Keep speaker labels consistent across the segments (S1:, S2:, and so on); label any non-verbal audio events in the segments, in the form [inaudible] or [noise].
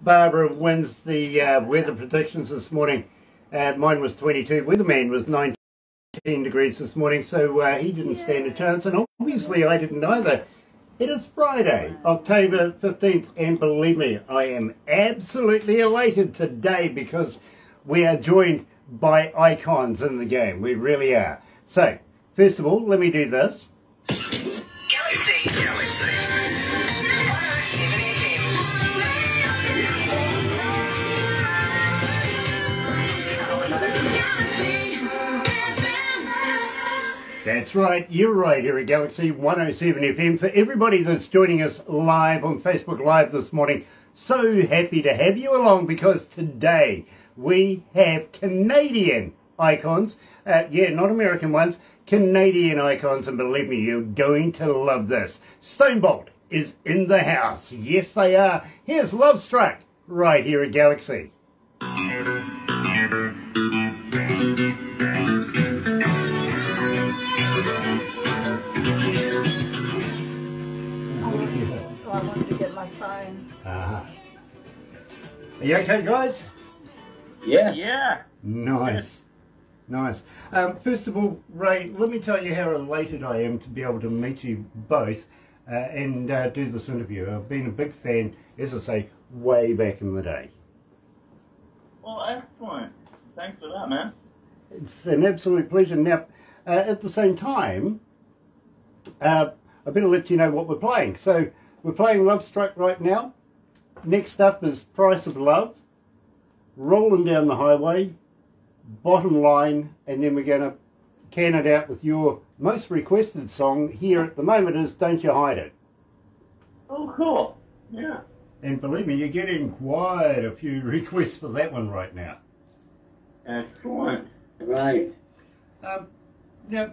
S1: Barbara wins the uh, weather predictions this morning. Uh, mine was 22. Weatherman was 19 degrees this morning, so uh, he didn't stand a chance. And obviously, I didn't either. It is Friday, October 15th, and believe me, I am absolutely elated today because we are joined by icons in the game. We really are. So, first of all, let me do this. That's right, you're right here at Galaxy 107 FM. For everybody that's joining us live on Facebook Live this morning, so happy to have you along because today we have Canadian icons. Uh, yeah, not American ones, Canadian icons, and believe me, you're going to love this. Stonebolt is in the house. Yes, they are. Here's Love Struck right here at Galaxy.
S2: Wanted to get my phone.
S1: Ah. Are you okay, guys?
S3: Yeah.
S4: Yeah.
S1: Nice. Nice. Um, first of all, Ray, let me tell you how elated I am to be able to meet you both uh, and uh, do this interview. I've been a big fan, as I say, way back in the day.
S4: Well, excellent. Thanks for that, man.
S1: It's an absolute pleasure. Now, uh, at the same time, uh, I better let you know what we're playing. So, we're playing Love Struck right now. Next up is Price of Love, Rolling Down the Highway, Bottom Line, and then we're going to can it out with your most requested song here at the moment is Don't You Hide It.
S4: Oh, cool. Yeah.
S1: And believe me, you're getting quite a few [laughs] requests for that one right now.
S4: Excellent.
S3: Right.
S1: Um, now,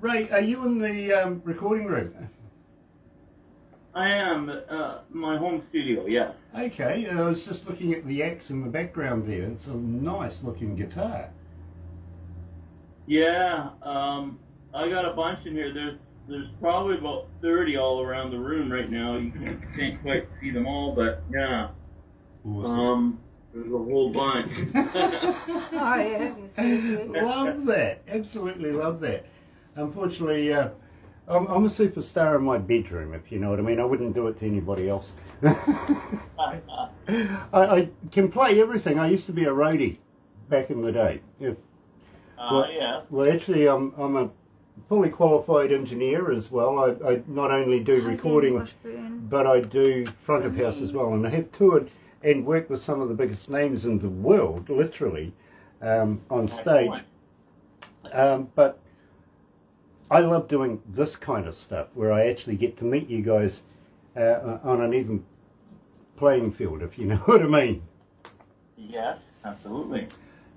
S1: Ray, are you in the um, recording room?
S4: I am uh, my home studio. Yes.
S1: Okay, I was just looking at the axe in the background there. It's a nice looking guitar.
S4: Yeah. Um, I got a bunch in here. There's there's probably about 30 all around the room right now. You can't, can't quite see them all, but yeah.
S1: Awesome.
S4: Um, there's a whole bunch. [laughs]
S2: Oh, yeah, you see it.
S1: love that. Absolutely love that. Unfortunately, uh, I'm, I'm a superstar in my bedroom, if you know what I mean. I wouldn't do it to anybody else. [laughs] I, I can play everything. I used to be a roadie back in the day. If,
S4: uh,
S1: Well-
S4: yeah.
S1: well, actually, I'm, I'm a fully qualified engineer as well. I, I not only do recording, but I do front of house as well. And I have toured and worked with some of the biggest names in the world, literally, um, on stage. Um, but I love doing this kind of stuff where I actually get to meet you guys uh, on an even playing field, if you know [laughs] what I mean.
S4: Yes, absolutely.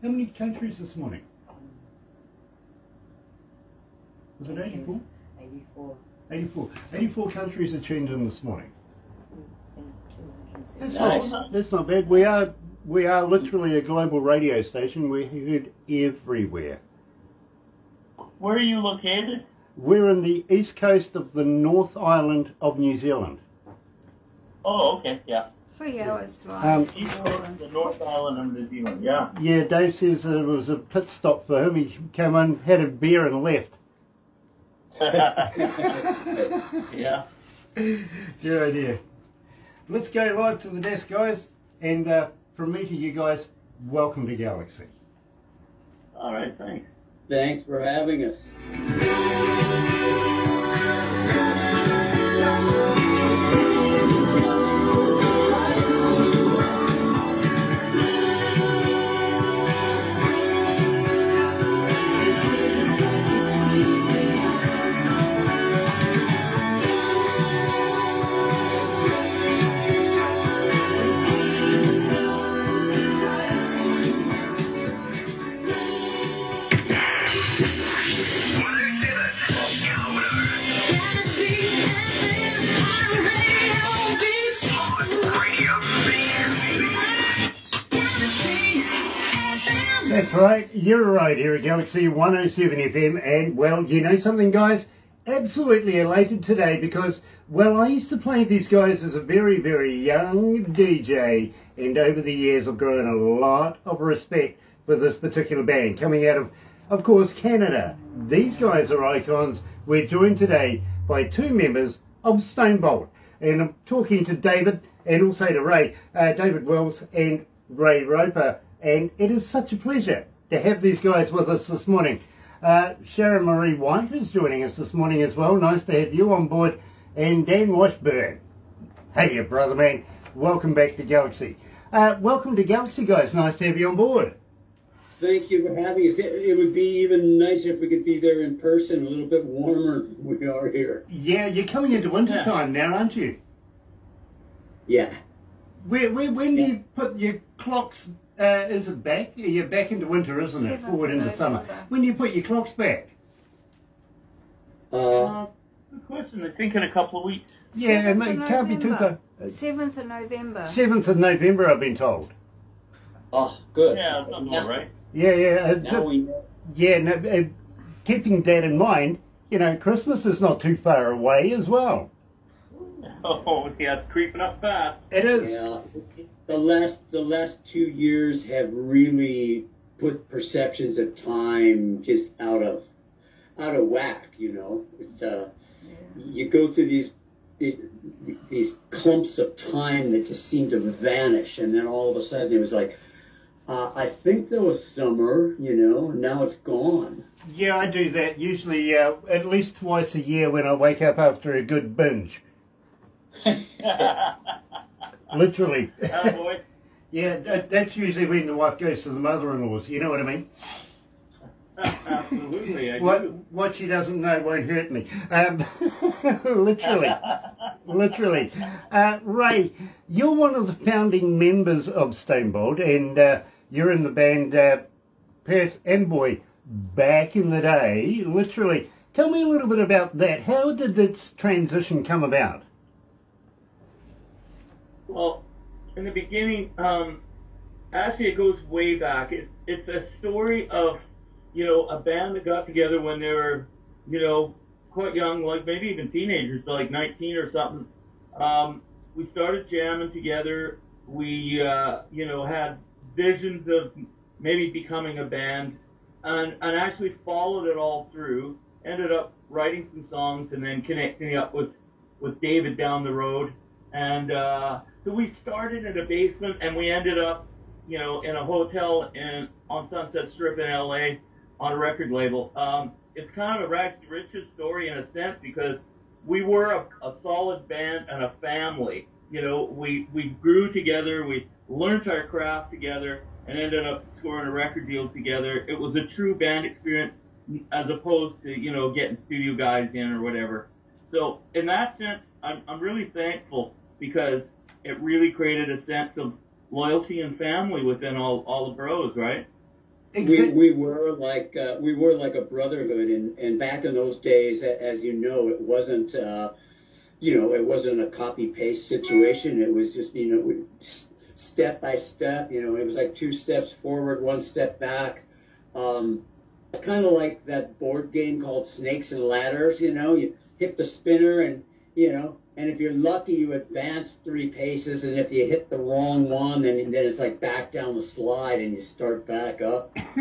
S1: How many countries this morning? Was it 84?
S2: 84.
S1: 84. 84 countries are tuned in this morning. That's
S4: Nice.
S1: not, that's not bad. We are we are literally a global radio station. We're heard everywhere.
S4: Where are you located?
S1: We're in the east coast of the North Island of New Zealand.
S4: Oh, okay. Yeah.
S2: Three hours drive.
S1: Um,
S4: East
S2: Auckland.
S4: The North Island of New Zealand. Yeah.
S1: Yeah, Dave says that it was a pit stop for him. He came in, had a beer, and left. [laughs]
S4: yeah.
S1: Good idea. Let's go live to the desk, guys. And uh, from me to you guys, welcome to Galaxy.
S4: All right. Thanks.
S3: Thanks for having us. Right, you're right here at Galaxy 107 FM, and well, you know something, guys?
S1: absolutely elated today because, well, I used to play these guys as a very, very young DJ, and over the years I've grown a lot of respect for this particular band coming out of, of course, Canada. These guys are icons. We're joined today by two members of Stonebolt, and I'm talking to David and also to Ray, uh, David Wells and Ray Roper, and it is such a pleasure to have these guys with us this morning. Uh, Sharon Marie White is joining us this morning as well. Nice to have you on board. And Dan Washburn. Hey, you brother man. Welcome back to Galaxy. Uh, welcome to Galaxy, guys. Nice to have you on board.
S3: Thank you for having us. It, would be even nicer if we could be there in person, a little bit warmer than we are here.
S1: Yeah, you're coming into winter time now, aren't you?
S3: Yeah.
S1: Where, where, when do you put your clocks? Uh, is it back? Yeah, You're back into winter, isn't it?
S2: Seventh
S1: Forward into summer.
S2: November.
S1: When do you put your clocks back?
S3: Uh,
S4: Uh, good question. I think in a couple of weeks.
S1: Yeah, it
S2: Seventh
S1: may-
S2: of
S1: can't be too far.
S2: November. Seventh of November.
S1: Seventh of November, I've been told.
S3: oh, good.
S4: Yeah, something
S3: now,
S4: all right.
S1: Yeah, yeah. uh,
S3: Now we know.
S1: Yeah, no, uh, keeping that in mind, you know, Christmas is not too far away as well. [laughs]
S4: Oh, yeah, it's creeping up fast.
S1: It is.
S3: Yeah. The last the last two years have really put perceptions of time just out of out of whack. You know, it's uh, you go through these. These, these clumps of time that just seem to vanish, and then all of a sudden it was like, uh, I think there was summer, you know, and now it's gone.
S1: Yeah, I do that usually uh, at least twice a year when I wake up after a good binge. [laughs] Literally.
S4: oh, boy. [laughs]
S1: yeah, that, that's usually when the wife goes to the mother-in-law's. You know what I mean?
S4: Absolutely, I
S1: What
S4: do.
S1: what she doesn't know won't hurt me. Um, [laughs] literally, literally. Uh, Ray, you're one of the founding members of Stonebolt, and uh, you're in the band uh, Perth Amboy back in the day. Literally, tell me a little bit about that. How did this transition come about?
S4: Well, in the beginning, um, actually, it goes way back. It, it's a story of, you know, a band that got together when they were, you know, quite young, like maybe even teenagers, like 19 or something. Um, we started jamming together. We, uh, you know, had visions of maybe becoming a band, and and actually followed it all through. Ended up writing some songs and then connecting up with with David down the road, and uh, so we started in a basement and we ended up, you know, in a hotel in on Sunset Strip in LA on a record label. Um, it's kind of a rags to riches story in a sense because we were a, a solid band and a family. You know, we we grew together, we learned our craft together, and ended up scoring a record deal together. It was a true band experience as opposed to you know getting studio guys in or whatever. So in that sense, I'm I'm really thankful because it really created a sense of loyalty and family within all all the bros, right?
S3: We, we were like uh, we were like a brotherhood, and, and back in those days, as you know, it wasn't uh, you know it wasn't a copy paste situation. It was just you know step by step. You know, it was like two steps forward, one step back. Um, kind of like that board game called Snakes and Ladders. You know, you hit the spinner, and you know, and if you're lucky, you advance three paces, and if you hit the wrong one, then then it's like back down the slide, and you start back up. [laughs]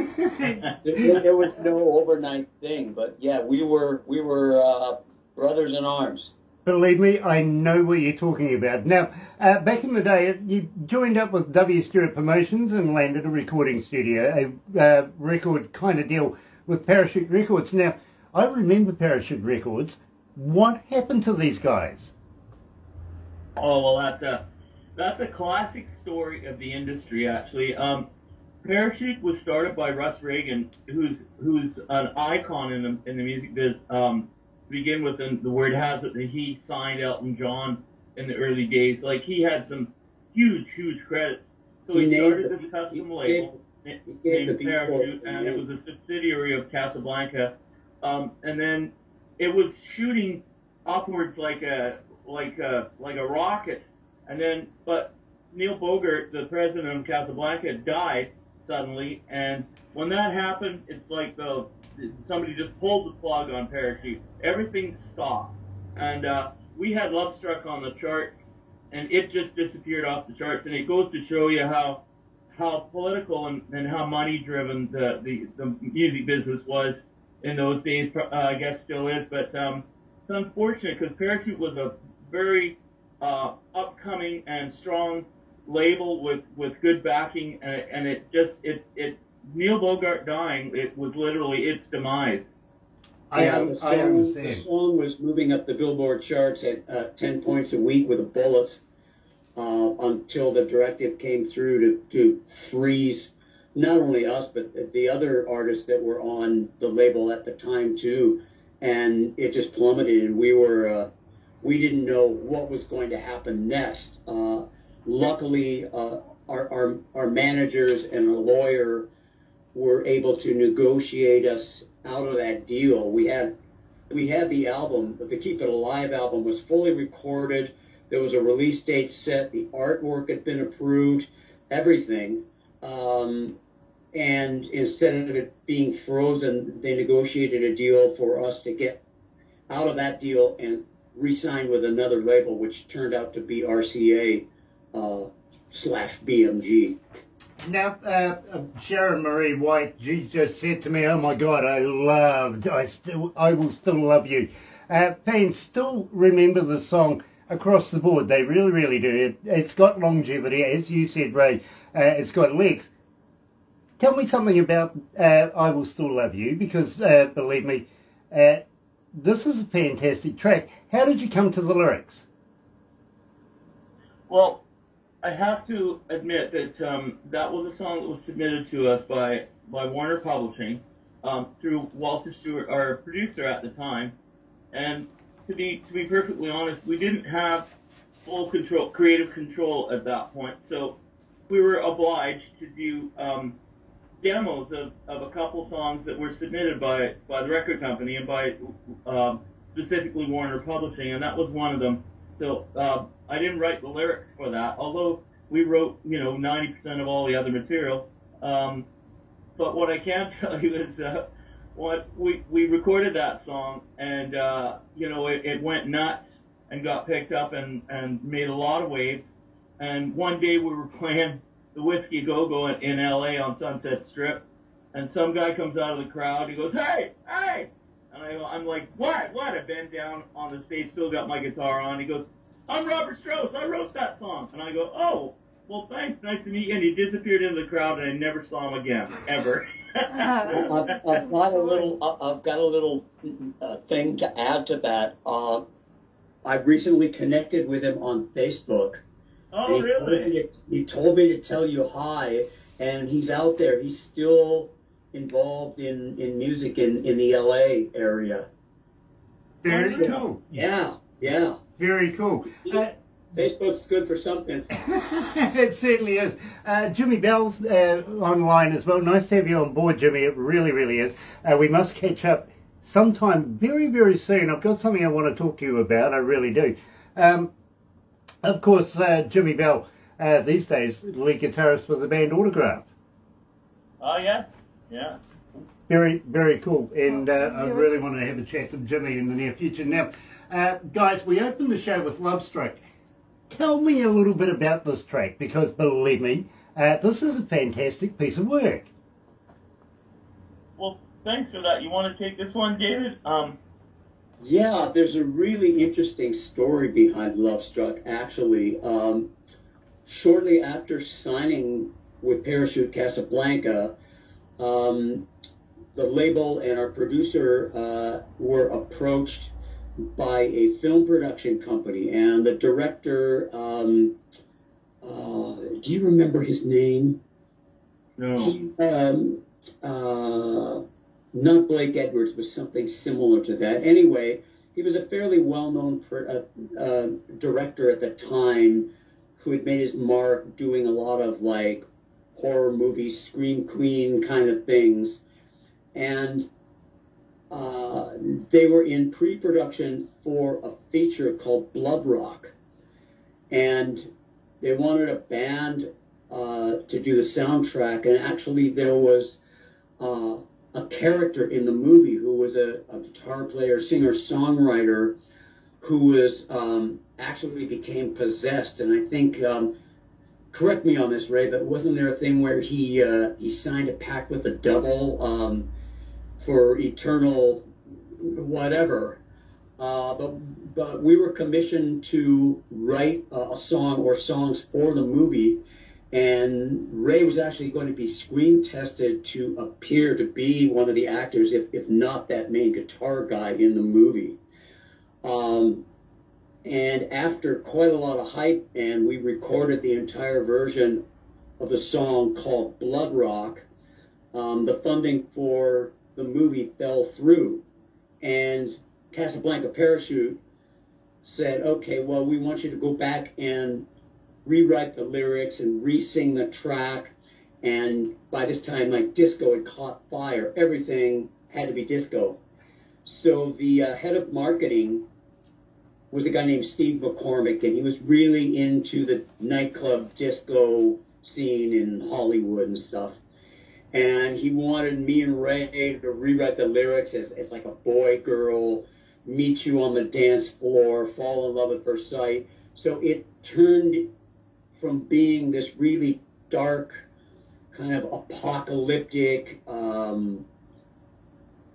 S3: there, there was no overnight thing, but yeah, we were we were uh, brothers in arms.
S1: Believe me, I know what you're talking about. Now, uh, back in the day, you joined up with W. Stewart Promotions and landed a recording studio, a uh, record kind of deal with Parachute Records. Now, I remember Parachute Records. What happened to these guys?
S4: Oh well, that's a that's a classic story of the industry. Actually, um, Parachute was started by Russ Regan, who's who's an icon in the in the music biz. Um, to begin with, and the word has it that he signed Elton John in the early days. Like he had some huge, huge credits. So he,
S3: He
S4: started this custom
S3: he
S4: label
S3: gave
S4: named Parachute, and it was a subsidiary of Casablanca. Um, and then it was shooting upwards like a like a like a rocket. And then, but Neil Bogart, the president of Casablanca, died suddenly. And when that happened, it's like the somebody just pulled the plug on Parachute. Everything stopped, and uh, we had Love Struck on the charts, and it just disappeared off the charts. And it goes to show you how how political and, and how money driven the, the the music business was in those days. Uh, I guess still is, but um, it's unfortunate because Parachute was a very uh, upcoming and strong label with with good backing, and, and it just it it Neil Bogart dying it was literally its demise.
S1: I,
S3: Yeah,
S1: un-
S3: the,
S1: I
S3: song, the
S1: understand.
S3: song was moving up the Billboard charts at uh, 10 points a week with a bullet uh, until the directive came through to, to freeze not only us, but the other artists that were on the label at the time, too. And it just plummeted, and we were, uh, we didn't know what was going to happen next. Uh, luckily, uh, our, our, our managers and our lawyer were able to negotiate us out of that deal. We had we had the album, the Keep It Alive album was fully recorded. There was a release date set. The artwork had been approved, everything. Um, and instead of it being frozen, they negotiated a deal for us to get out of that deal and re-sign with another label, which turned out to be RCA uh, slash BMG.
S1: Now, uh, uh, Sharon Marie White, she just said to me, "Oh my God, I loved, I still, I will still love you." Uh, fans still remember the song across the board. They really, really do. It, it's got longevity, as you said, Ray. Uh, it's got legs. Tell me something about uh, "I Will Still Love You," because uh, believe me, this is a fantastic track. How did you come to the lyrics?
S4: Well, I have to admit that um, that was a song that was submitted to us by by Warner Publishing um, through Walter Stewart, our producer at the time. And to be to be perfectly honest, we didn't have full control, creative control at that point. So we were obliged to do um, demos of, of a couple songs that were submitted by by the record company and by um, specifically Warner Publishing, and that was one of them. So uh, I didn't write the lyrics for that, although we wrote, you know, 90% of all the other material. Um, but what I can [laughs] tell you is, uh, what we we recorded that song, and uh, you know, it, it went nuts and got picked up and and made a lot of waves. And one day we were [laughs] playing the Whisky Go Go in, in L.A. on Sunset Strip, and some guy comes out of the crowd. He goes, "Hey, hey!" And I, I'm like, "What? What?" I bend down on the stage, still got my guitar on. He goes, "I'm Robert Strauss. I wrote that song." And I go, "Oh, well, thanks. Nice to meet you." And he disappeared into the crowd, and I never saw him again, ever. [laughs]
S3: I've, I've got a little. I've got a little uh, thing to add to that. Uh, I recently connected with him on Facebook.
S4: Oh,
S3: and he Told
S4: really?
S3: to, he told me to tell you hi, and he's out there. He's still involved in, in music in, in the LA area.
S1: Very
S4: Yeah.
S1: cool.
S3: Yeah, yeah.
S1: Very cool. Uh,
S3: Facebook's good for something. [laughs]
S1: it certainly is. Uh, Jimmy Bell's uh, online as well. Nice to have you on board, Jimmy. It really, really is. Uh, we must catch up sometime very, very soon. I've got something I want to talk to you about. I really do. Um, of course, uh, Jimmy Bell, uh, these days, lead guitarist with the band Autograph.
S4: Oh, yes. Yeah.
S1: Very, very cool. And uh, I really want to have a chat with Jimmy in the near future. Now, uh, guys, we opened the show with Love Struck. Tell me a little bit about this track because believe me, uh, this is a fantastic piece of work.
S4: Well, thanks for that. You want to take this one, David? Um,
S3: Yeah, there's a really interesting story behind Love Struck, actually. Um, shortly after signing with Parachute Casablanca, um, the label and our producer uh, were approached by a film production company, and the director, um, uh, do you remember his name?
S4: no.
S3: He, um, uh, not Blake Edwards, but something similar to that. Anyway, he was a fairly well-known per, uh, uh, director at the time who had made his mark doing a lot of like horror movies, scream queen kind of things, and uh, they were in pre-production for a feature called Blood Rock, and they wanted a band uh, to do the soundtrack, and actually there was uh, a character in the movie who was a, a guitar player, singer, songwriter, who was um, actually became possessed, and I think. Um, correct me on this, Ray, but wasn't there a thing where he uh, he signed a pact with the devil um, for eternal whatever? Uh, but but we were commissioned to write a, a song or songs for the movie, and Ray was actually going to be screen tested to appear to be one of the actors, if if not that main guitar guy in the movie. Um, and after quite a lot of hype, and we recorded the entire version of the song called Blood Rock, um, the funding for the movie fell through. And Casablanca Parachute said, okay, well, we want you to go back and rewrite the lyrics and re-sing the track. And by this time, like disco had caught fire. Everything had to be disco. So the uh, head of marketing was a guy named Steve McCormick, and he was really into the nightclub disco scene in Hollywood and stuff. And he wanted me and Ray to rewrite the lyrics as, as like a boy girl, meet you on the dance floor, fall in love at first sight. So it turned from being this really dark, kind of apocalyptic, um,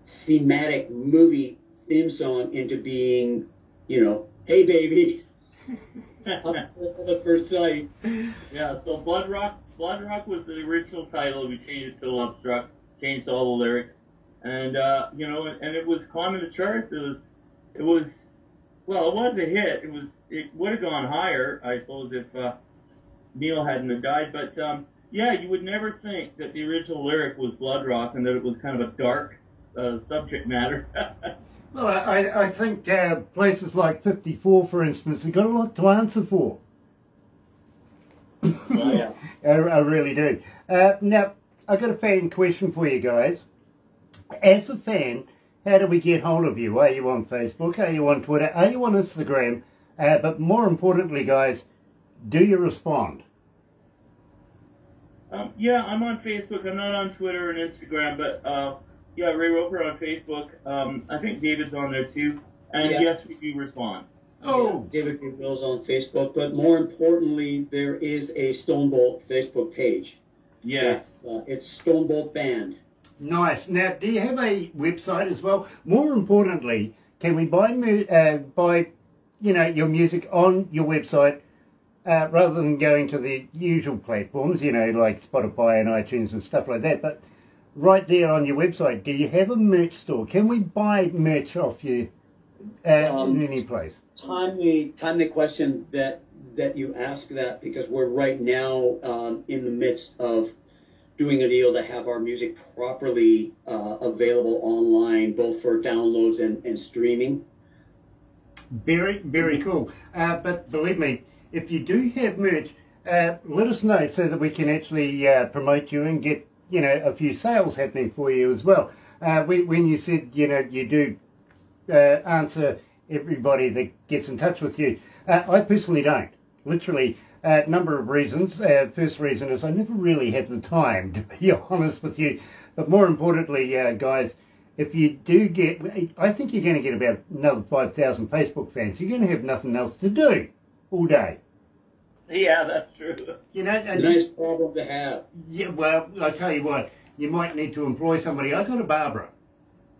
S3: thematic movie theme song into being you know, hey baby, [laughs] the first sight.
S4: Yeah, so Blood Rock, Blood Rock was the original title. We changed it to Love Struck, changed all the lyrics, and uh, you know, and it was climbing the charts. It was, it was, well, it was a hit. It was, it would have gone higher, I suppose, if uh, Neil hadn't have died. But um, yeah, you would never think that the original lyric was Blood Rock and that it was kind of a dark uh, subject matter. [laughs]
S1: Well, I, I think uh, places like 54, for instance, have got a lot to answer for.
S3: Oh, yeah. [laughs]
S1: I, I really do. Uh, now, I've got a fan question for you guys. As a fan, how do we get hold of you? Are you on Facebook? Are you on Twitter? Are you on Instagram? Uh, but more importantly, guys, do you respond?
S4: Um, yeah, I'm on Facebook. I'm not on Twitter and Instagram, but uh, yeah, Ray Roper on Facebook. Um, I think David's on there too. And
S3: Yeah.
S4: yes, we do respond.
S1: Oh,
S3: David Goodwill's on Facebook, but more importantly, there is a Stonebolt Facebook page.
S4: Yes.
S3: It's, uh, it's Stonebolt Band.
S1: nice. Now, do you have a website as well? More importantly, can we buy uh, buy, you know, your music on your website uh, rather than going to the usual platforms, you know, like Spotify and iTunes and stuff like that? But right there on your website, do you have a merch store? Can we buy merch off you uh,
S3: Um,
S1: in any place?
S3: Timely, timely question that that you ask that because we're right now um, in the midst of doing a deal to have our music properly uh, available online, both for downloads and, and streaming.
S1: Very, very cool. Uh, but believe me, if you do have merch, uh, let us know so that we can actually uh, promote you and get, you know, a few sales happening for you as well. Uh, when, when you said, you know, you do uh, answer everybody that gets in touch with you, uh, I personally don't. Literally, a number of reasons. Uh, first reason is I never really have the time, [laughs] to be honest with you. But more importantly, uh, guys, if you do get, I think you're going to get about another 5,000 Facebook fans. You're going to have nothing else to do all day. [laughs]
S4: Yeah, that's true.
S1: You know, and
S3: Nice problem to have.
S1: yeah, well, I tell you what, you might need to employ somebody. I got a Barbara.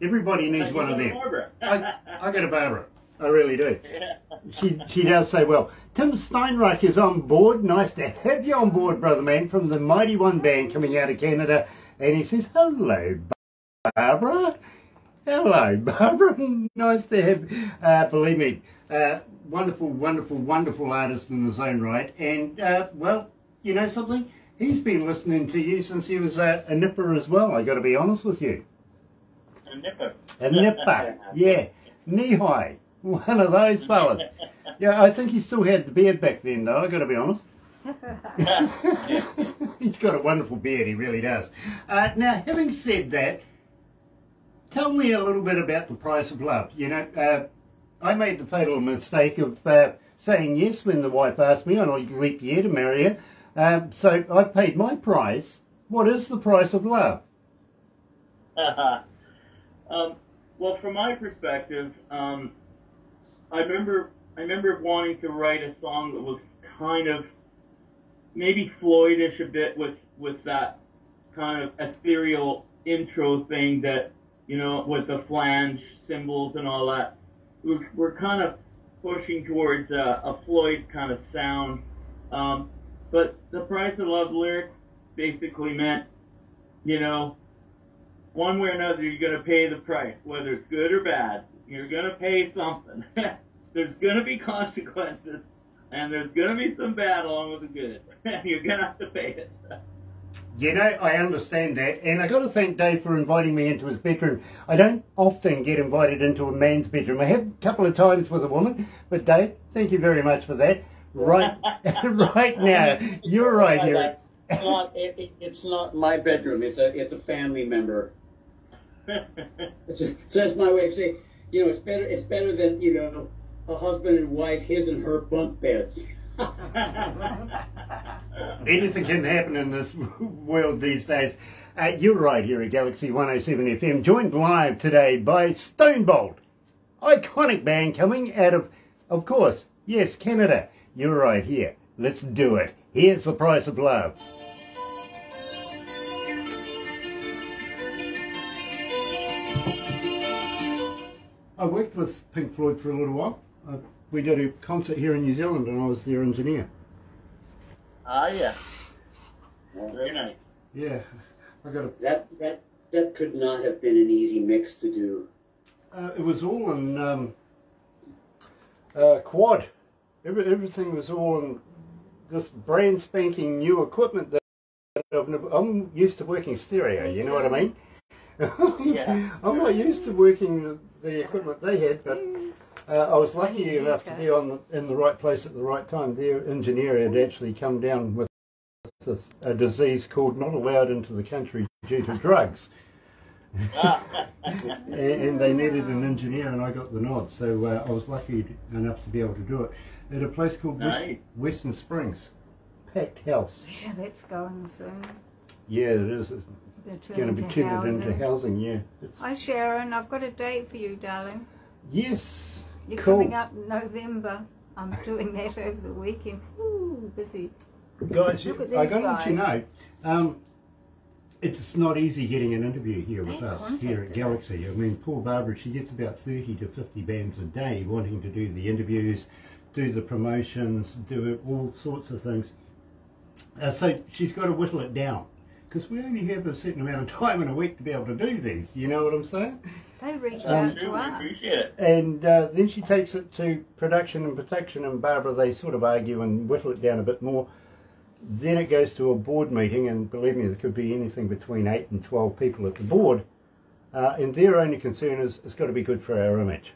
S1: Everybody needs one of them.
S4: Barbara.
S1: I, I got a Barbara. I really do.
S4: yeah.
S1: She, she does say well. Tim Steinreich is on board. Nice to have you on board, brother man, from the Mighty One band coming out of Canada. And he says, hello, Barbara. Hello, Barbara. [laughs] nice to have, uh, believe me, uh, wonderful, wonderful, wonderful artist in his own right. And, uh, well, you know something? He's been listening to you since he was uh, a nipper as well, i got to be honest with you.
S4: A nipper.
S1: A nipper, [laughs] yeah. Knee high. One of those fellas. Yeah, I think he still had the beard back then, though, i got to be honest. [laughs] He's got a wonderful beard, he really does. Uh, now, having said that, tell me a little bit about the price of love. You know, uh, I made the fatal mistake of uh, saying yes when the wife asked me on a leap year to marry her. Um, so I paid my price. What is the price of love? [laughs]
S4: um, well, from my perspective, um, I remember I remember wanting to write a song that was kind of maybe Floydish a bit with with that kind of ethereal intro thing that you know with the flange cymbals and all that. Was, we're kind of pushing towards a, a Floyd kind of sound. Um, but the price of love lyric basically meant, you know, one way or another, you're going to pay the price, whether it's good or bad. You're going to pay something. [laughs] there's going to be consequences, and there's going to be some bad along with the good. [laughs] and you're going to have to pay it. [laughs]
S1: You know, I understand that, and I got to thank Dave for inviting me into his bedroom. I don't often get invited into a man's bedroom. I have a couple of times with a woman, but Dave, thank you very much for that. Right, [laughs] right now, you're [laughs] right here.
S3: It's not, it, it, it's not my bedroom. It's a it's a family member. [laughs] So, so that's my way of saying, you know, it's better it's better than you know a husband and wife, his and her bunk beds. [laughs]
S1: Anything can happen in this [laughs] world these days. Uh, you're right here at Galaxy 107 FM, joined live today by Stonebolt, iconic band coming out of, of course, yes, Canada. You're right here. Let's do it. Here's the price of love. I worked with Pink Floyd for a little while. Uh, we did a concert here in New Zealand and I was their engineer.
S4: Ah, yeah. Very nice.
S1: Yeah, I got a
S3: That that that could not have been an easy mix to do.
S1: Uh, it was all in um, uh, quad. Every, everything was all in this brand spanking new equipment that I've never, I'm used to working stereo. You know what I mean?
S4: Yeah. [laughs]
S1: I'm not used to working the, the equipment they had, but uh, I was lucky enough to be on the, in the right place at the right time. Their engineer had actually come down with a, a disease called not allowed into the country due to drugs. [laughs] and, and they needed an engineer, and I got the nod. So uh, I was lucky enough to be able to do it at a place called West, Western Springs, packed house.
S2: Yeah, that's going soon.
S1: Yeah, it is. It's
S2: Gonna
S1: to be turned
S2: housing.
S1: into housing. Yeah. It's,
S2: Hi Sharon, I've got a date for you, darling.
S1: yes.
S2: You're
S1: cool.
S2: coming up in November. I'm [laughs] doing that over the weekend. Ooh, busy.
S1: Guys,
S2: Look at
S1: I got to let you know, um, it's not easy getting an interview here with
S2: They
S1: us here at. Galaxy. I mean, poor Barbara, she gets about 30 to 50 bands a day wanting to do the interviews, do the promotions, do all sorts of things. Uh, so she's got to whittle it down because we only have a certain amount of [laughs] time in a week to be able to do these. You know what I'm saying?
S2: They reached
S1: Um,
S2: out
S4: Sure,
S2: to
S4: we
S2: us.
S4: appreciate it.
S1: And uh, then she takes it to production and protection, and Barbara, they sort of argue and whittle it down a bit more. Then it goes to a board meeting, and believe me, there could be anything between 8 and 12 people at the board. Uh, and their only concern is it's got to be good for our image.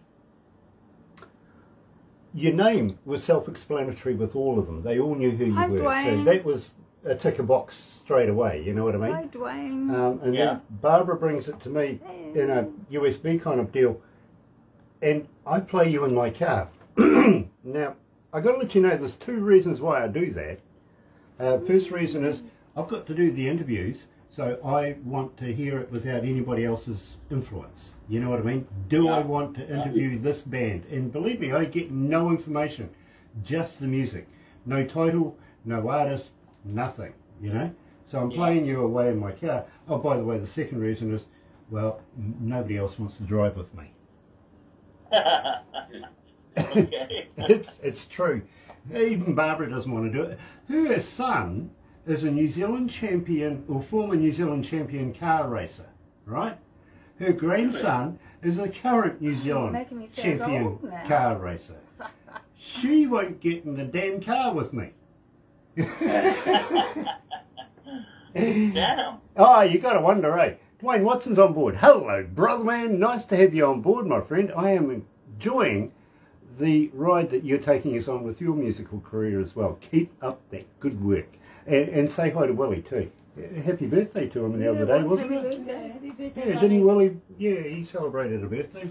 S1: Your name was self explanatory with all of them. They all knew who you
S2: Hi,
S1: were. So
S2: Dwayne.
S1: that was a tick a box straight away, you know what I mean?
S2: Hi Dwayne.
S1: Um, and
S4: Yeah.
S1: then Barbara brings it to me in a USB kind of deal, and I play you in my car. [clears throat] now, I got to let you know there's two reasons why I do that. Uh, first reason is I've got to do the interviews, so I want to hear it without anybody else's influence. You know what I mean? Do I want to interview this band? And believe me, I get no information, just the music. No title, no artist, nothing, you know? So I'm
S4: Yeah.
S1: playing you away in my car. Oh, by the way, the second reason is, well, nobody else wants to drive with me. [laughs] [laughs] it's, it's true. Even Barbara doesn't want to do it. Her son is a New Zealand champion or former New Zealand champion car racer, right? Her grandson is a current New Zealand
S2: making me sound
S1: champion car racer. [laughs] She won't get in the damn car with me.
S4: Damn.
S1: Oh, you got to wonder, eh? Dwayne Watson's on board. Hello, brother man. Nice to have you on board, my friend. I am enjoying the ride that you're taking us on with your musical career as well. Keep up that good work. And, and say hi to Willie too. Happy birthday to him the other day, wasn't
S2: Happy
S1: it?
S2: birthday. Happy birthday,
S1: Yeah,
S2: honey.
S1: didn't Willie? Yeah, he celebrated a birthday.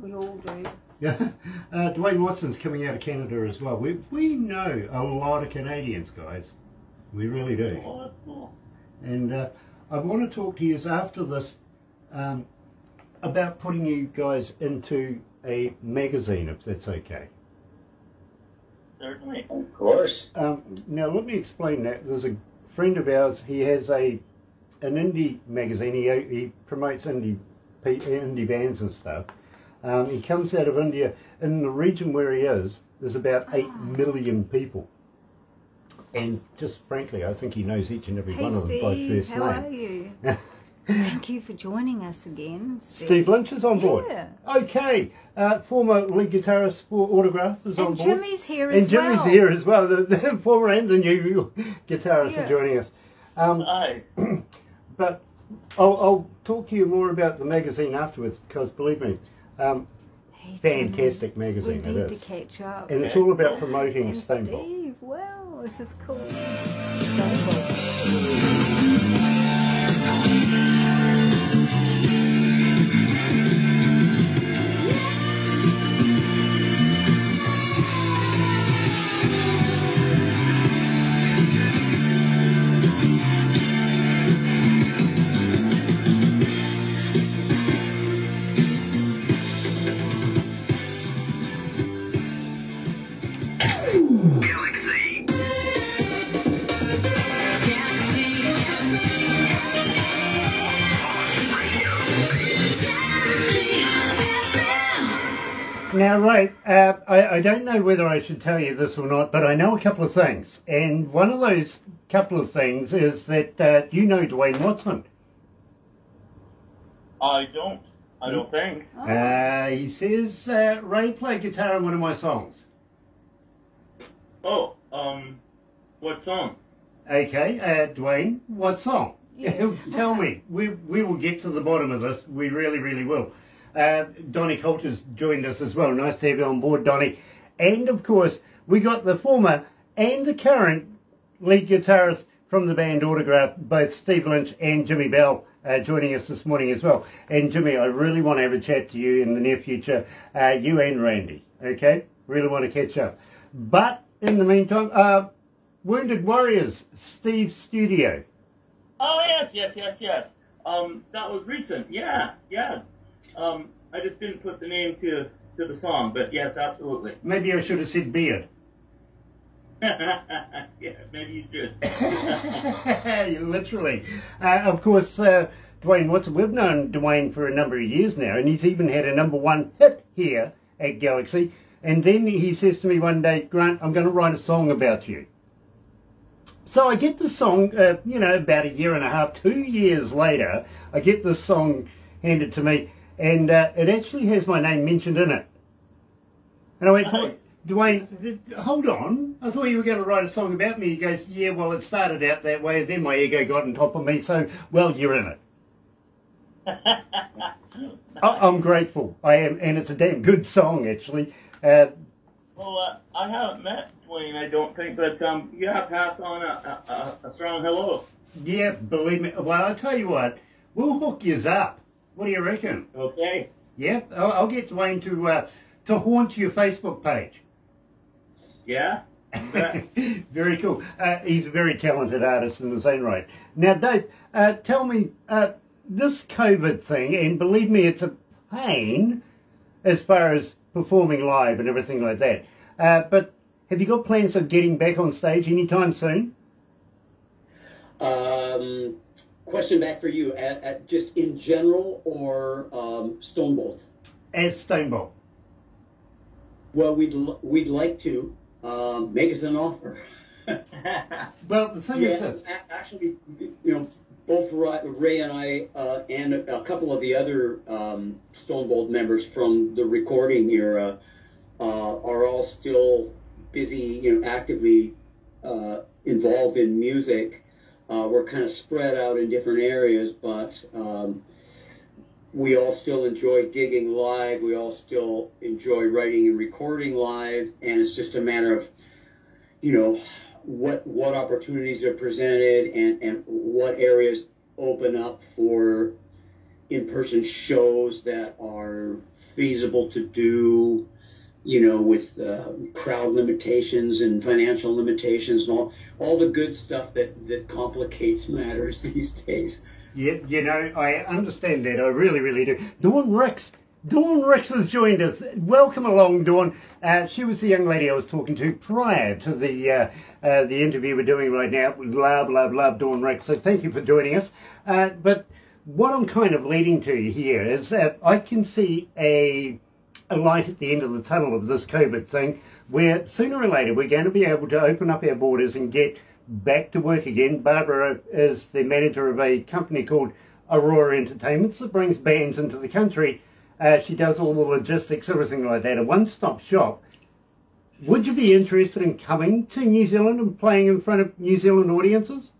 S2: We all do.
S1: Yeah, [laughs] uh, Dwayne Watson's coming out of Canada as well. We we know a lot of Canadians, guys. We really do.
S4: Well, that's cool.
S1: And uh, I want to talk to you after this um, about putting you guys into a magazine, if that's okay.
S4: Certainly.
S3: Of course.
S1: Um, now, let me explain that. There's a friend of ours. He has a an indie magazine. He, he promotes indie indie bands and stuff. Um, he comes out of India. In the region where he is, there's about eight million people. And just frankly, I think he knows each and every
S2: Hey
S1: one of them by
S2: Steve,
S1: first
S2: how are you? [laughs] Thank you for joining us again, Steve.
S1: Steve Lynch is on board.
S2: Yeah.
S1: Okay, uh, former lead guitarist for Autograph is on board. And.
S2: Jimmy's here as well.
S1: and Jimmy's here as well. The, the [laughs] former and the new guitarist
S2: Yeah.
S1: are joining us. Um,
S4: Nice. [clears throat]
S1: but I'll, I'll talk to you more about the magazine afterwards because believe me, um,
S2: Hey,
S1: fantastic
S2: Jimmy,
S1: magazine
S2: We
S1: it
S2: need to catch up.
S1: And it's all about promoting
S2: And Steve, wow, this is cool.
S1: Stonebolt. I, I don't know whether I should tell you this or not, but I know a couple of things. And one of those couple of things is that uh, you know Dwayne Watson.
S4: I don't. I don't think.
S1: Uh, he says uh, Ray played guitar in one of my songs.
S4: Oh, um, what song?
S1: Okay, uh, Dwayne, what song?
S2: Yes. [laughs]
S1: Tell me. We, we will get to the bottom of this. We really, really will. Uh, Donnie Coulter's joined us as well. Nice to have you on board, Donnie. And of course, we got the former and the current lead guitarist from the band Autograph, both Steve Lynch and Jimmy Bell, uh, joining us this morning as well. And Jimmy, I really want to have a chat to you in the near future, uh, you and Randy. Okay, really want to catch up. But in the meantime, uh, Wounded Warriors, Steve's studio.
S4: Oh yes, yes, yes, yes. Um, that was recent. Yeah, yeah. Um, I just didn't put the name to to the song, but yes, absolutely.
S1: Maybe I should have said beard. [laughs]
S4: yeah, maybe you should. [laughs]
S1: Literally. Uh, of course, uh, Dwayne Watson, we've known Dwayne for a number of years now, and he's even had a number one hit here at Galaxy. And then he says to me one day, Grant, I'm going to write a song about you. So I get the song, uh, you know, about a year and a half, two years later, I get the song handed to me, and uh, it actually has my name mentioned in it. And I went,
S4: Nice.
S1: Dwayne, hold on. I thought you were going to write a song about me. He goes, yeah, well, it started out that way, then my ego got on top of me, so, well, you're in it. [laughs] I- I'm grateful. I am, and it's a damn good song, actually. Uh,
S4: well, uh, I haven't met Dwayne, I don't think, but um, yeah, pass on a, a, a, a strong hello.
S1: yeah, believe me. Well, I'll tell you what, we'll hook yous up. What do you reckon?
S4: Okay.
S1: Yeah, I'll, I'll get Dwayne to uh, to haunt your Facebook page.
S4: Yeah. [laughs]
S1: very cool. Uh, he's a very talented artist in his own right. Now, Dave, uh, tell me uh, this COVID thing, and believe me, it's a pain as far as performing live and everything like that. Uh, but have you got plans of getting back on stage anytime soon?
S3: Um, question back for you, at, at just in general or um, Stonebolt?
S1: As Stonebolt.
S3: Well, we'd l- we'd like to um, make us an offer. [laughs]
S1: Well, the thing
S3: Yeah,
S1: is this.
S3: actually, you know, both Ray Ray and I uh, and a, a couple of the other um, Stonebolt members from the recording era uh, are all still busy, you know, actively uh, involved in music. Uh, we're kind of spread out in different areas, but um, we all still enjoy gigging live. We all still enjoy writing and recording live, and it's just a matter of, you know, what what opportunities are presented and and what areas open up for in-person shows that are feasible to do. You know, with uh, crowd limitations and financial limitations and all all the good stuff that that complicates matters [laughs] these days.
S1: You, you know, I understand that. I really, really do. Dawn Ricks. Dawn Ricks has joined us. Welcome along, Dawn. Uh, she was the young lady I was talking to prior to the uh, uh, the interview we're doing right now. Love, love, love Dawn Ricks. So thank you for joining us. Uh, but what I'm kind of leading to here is that I can see a a light at the end of the tunnel of this COVID thing, where sooner or later we're going to be able to open up our borders and get back to work again. Barbara is the manager of a company called Aurora Entertainments that brings bands into the country. Uh, she does all the logistics, everything like that, a one-stop shop. Would you be interested in coming to New Zealand and playing in front of New Zealand audiences?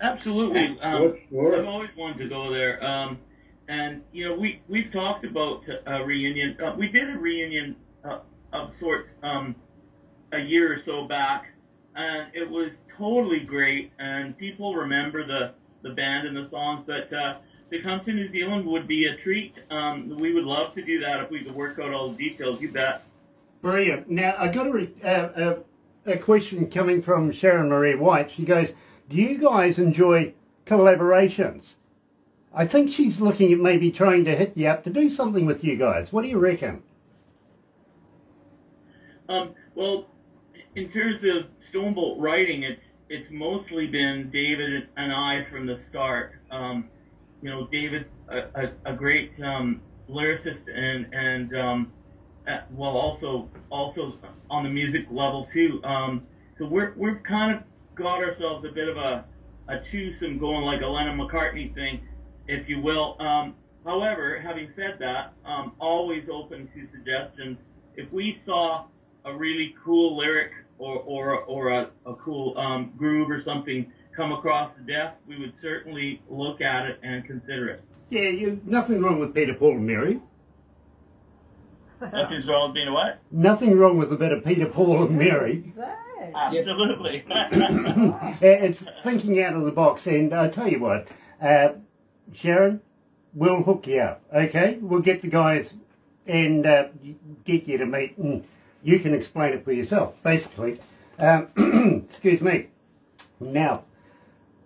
S4: Absolutely. Um,
S3: Sure.
S4: I've always wanted to go there. Um, and you know, we we've talked about a reunion. Uh, we did a reunion uh, of sorts um, a year or so back, and it was totally great. And people remember the the band and the songs. But uh, to come to New Zealand would be a treat. Um, we would love to do that if we could work out all the details. You bet.
S1: Brilliant. Now, I got a, uh, a, a question coming from Sharon Marie White. She goes, Do you guys enjoy collaborations? I think she's looking at maybe trying to hit you up to do something with you guys. What do you reckon?
S4: Um, well, in terms of Stonebolt writing, it's it's mostly been David and I from the start. Um, you know, David's a, a, a great um, lyricist and and um, uh, well, also also on the music level too. Um, so we're we're kind of got ourselves a bit of a a twosome going like a Lennon McCartney thing, if you will. Um, however, having said that, um, always open to suggestions. If we saw a really cool lyric or or or a, a cool um, groove or something come across the desk, we would certainly look at it and consider it.
S1: Yeah, you, nothing wrong with Peter, Paul, and Mary.
S4: Nothing's wrong with being a what?
S1: Nothing wrong with a bit of Peter, Paul, and Mary.
S4: Absolutely.
S1: Uh, [coughs] it's thinking out of the box, and I tell you what, uh, Sharon, we'll hook you up, okay? We'll get the guys and uh, get you to meet, and you can explain it for yourself, basically. Um, [clears throat] excuse me. Now,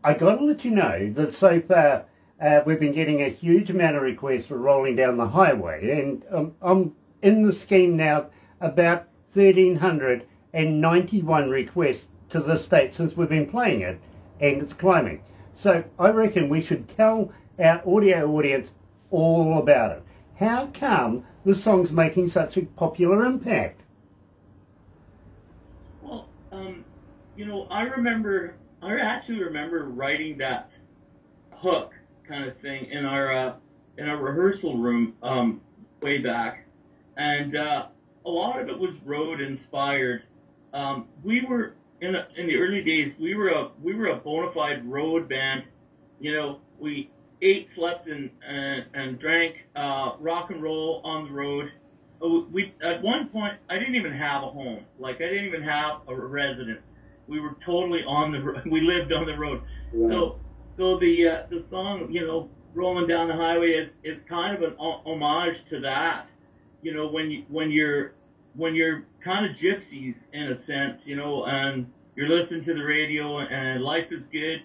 S1: I got to let you know that so far uh, we've been getting a huge amount of requests for rolling down the highway, and um, I'm in the scheme now about 1,391 requests to the state since we've been playing it, and it's climbing. So I reckon we should tell our audio audience all about it. How come the song's making such a popular impact?
S4: Well, um, you know, I remember, I actually remember writing that hook kind of thing in our uh, in our rehearsal room um, way back, and uh, a lot of it was road inspired. Um, we were in a, in the early days, we were a we were a bona fide road band. You know, we ate, slept, and and, and drank uh, rock and roll on the road. Uh, We at one point I didn't even have a home. Like I didn't even have a residence. We were totally on the ro- [laughs] we lived on the road. So so the uh, the song you know rolling down the highway is is kind of an homage to that. You know when you when you're when you're kind of gypsies in a sense, you know, and you're listening to the radio and life is good,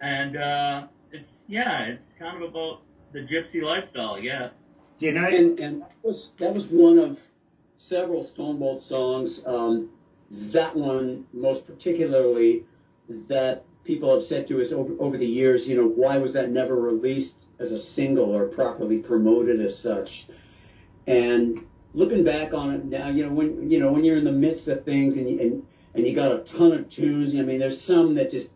S4: and uh, it's yeah, it's kind of about the gypsy lifestyle, I guess.
S1: You know,
S3: And, and that was that was one of several Stonebolt songs. Um, that one most particularly that people have said to us over, over the years, you know, why was that never released as a single or properly promoted as such? And looking back on it now, you know, when you know when you're in the midst of things and you, and and you got a ton of tunes. I mean, there's some that just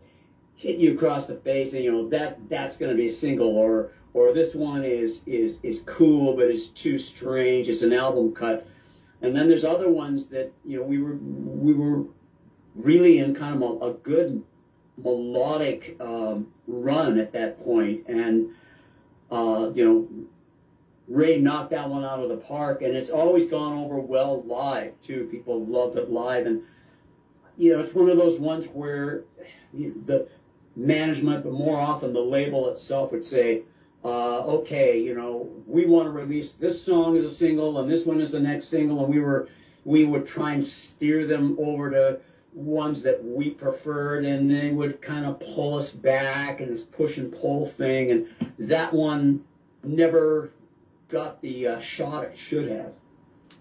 S3: hit you across the face, and you know that that's going to be a single, or or this one is is is cool, but it's too strange. It's an album cut. And then there's other ones that you know we were we were really in kind of a, a good melodic um, run at that point, and uh, you know Ray knocked that one out of the park, and it's always gone over well live too. People loved it live, and you know it's one of those ones where the management, but more often the label itself would say, uh, "Okay, you know, we want to release this song as a single, and this one is the next single," and we were we would try and steer them over to ones that we preferred, and they would kind of pull us back and this push and pull thing, and that one never got the uh, shot it should have.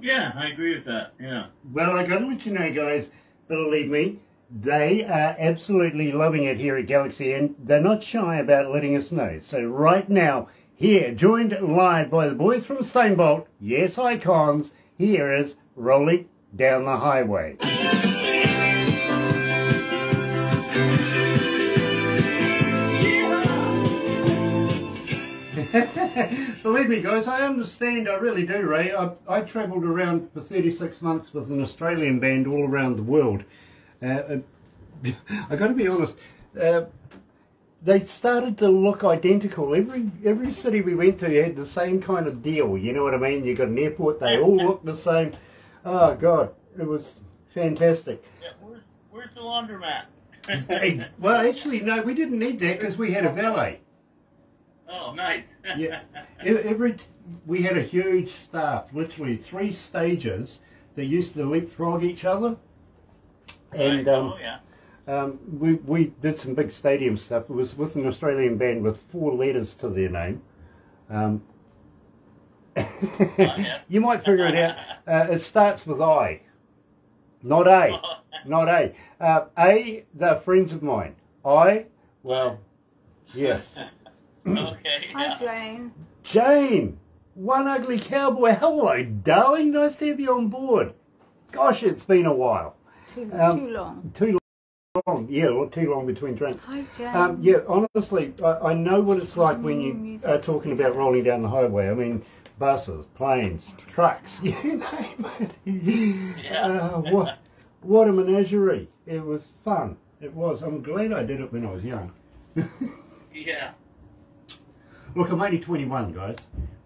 S4: Yeah, I agree with that. Yeah.
S1: Well, I got to let you know, guys, believe me, they are absolutely loving it here at Galaxy, and they're not shy about letting us know. So right now, here, joined live by the boys from Stonebolt, yes, icons, here is Rolling Down the Highway. [laughs] Believe me, guys, I understand. I really do, Ray. I, I travelled around for 36 months with an Australian band all around the world. Uh, uh, [laughs] I got to be honest. Uh, they started to look identical. Every every city we went to had the same kind of deal. You know what I mean? You got an airport. They all looked the same. Oh God, it was fantastic.
S4: Yeah. Where's, where's the laundromat?
S1: Hey, well, actually, no, we didn't need that because we had a valet.
S4: oh, nice.
S1: yeah, [laughs] every we had a huge staff, literally three stages that used to leapfrog each other, and
S4: Right.
S1: um,
S4: oh yeah.
S1: um, we we did some big stadium stuff. It was with an Australian band with four letters to their name. Um,
S4: yeah. [laughs]
S1: you might figure it out. Uh, it starts with I, not A, [laughs] not A. Uh, a, they're friends of mine. I, well, yeah. [laughs]
S4: okay.
S2: Hi, Jane.
S1: Jane, one ugly cowboy. Hello, darling. Nice to have you on board. Gosh, it's been a while.
S2: Too,
S1: Um,
S2: too long.
S1: Too long. Yeah, well, too long between drinks.
S2: Hi, Jane.
S1: Um, yeah, honestly, I, I know what it's like when you are talking about rolling down the highway. I mean, buses, planes, trucks, [laughs] you name it.
S4: Yeah.
S1: Uh, what, what a menagerie. It was fun. It was. I'm glad I did it when I was young.
S4: Yeah.
S1: Look, I'm only 21, guys,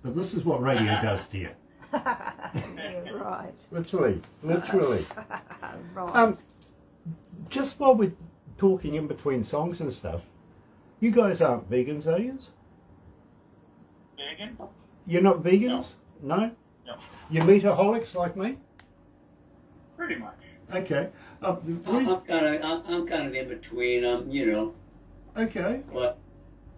S1: but this is what radio does to you. [laughs]
S2: yeah, right.
S1: Literally, literally. [laughs]
S2: right.
S1: Um, just while we're talking in between songs and stuff, you guys aren't vegans, are you?
S4: Vegan?
S1: You're not vegans? No?
S4: No.
S1: You're meataholics like me?
S4: Pretty much.
S1: Okay. Uh, the
S3: I'm
S1: re-
S3: kind of I'm, I'm kind of in between. Um, you know,
S1: okay.
S3: but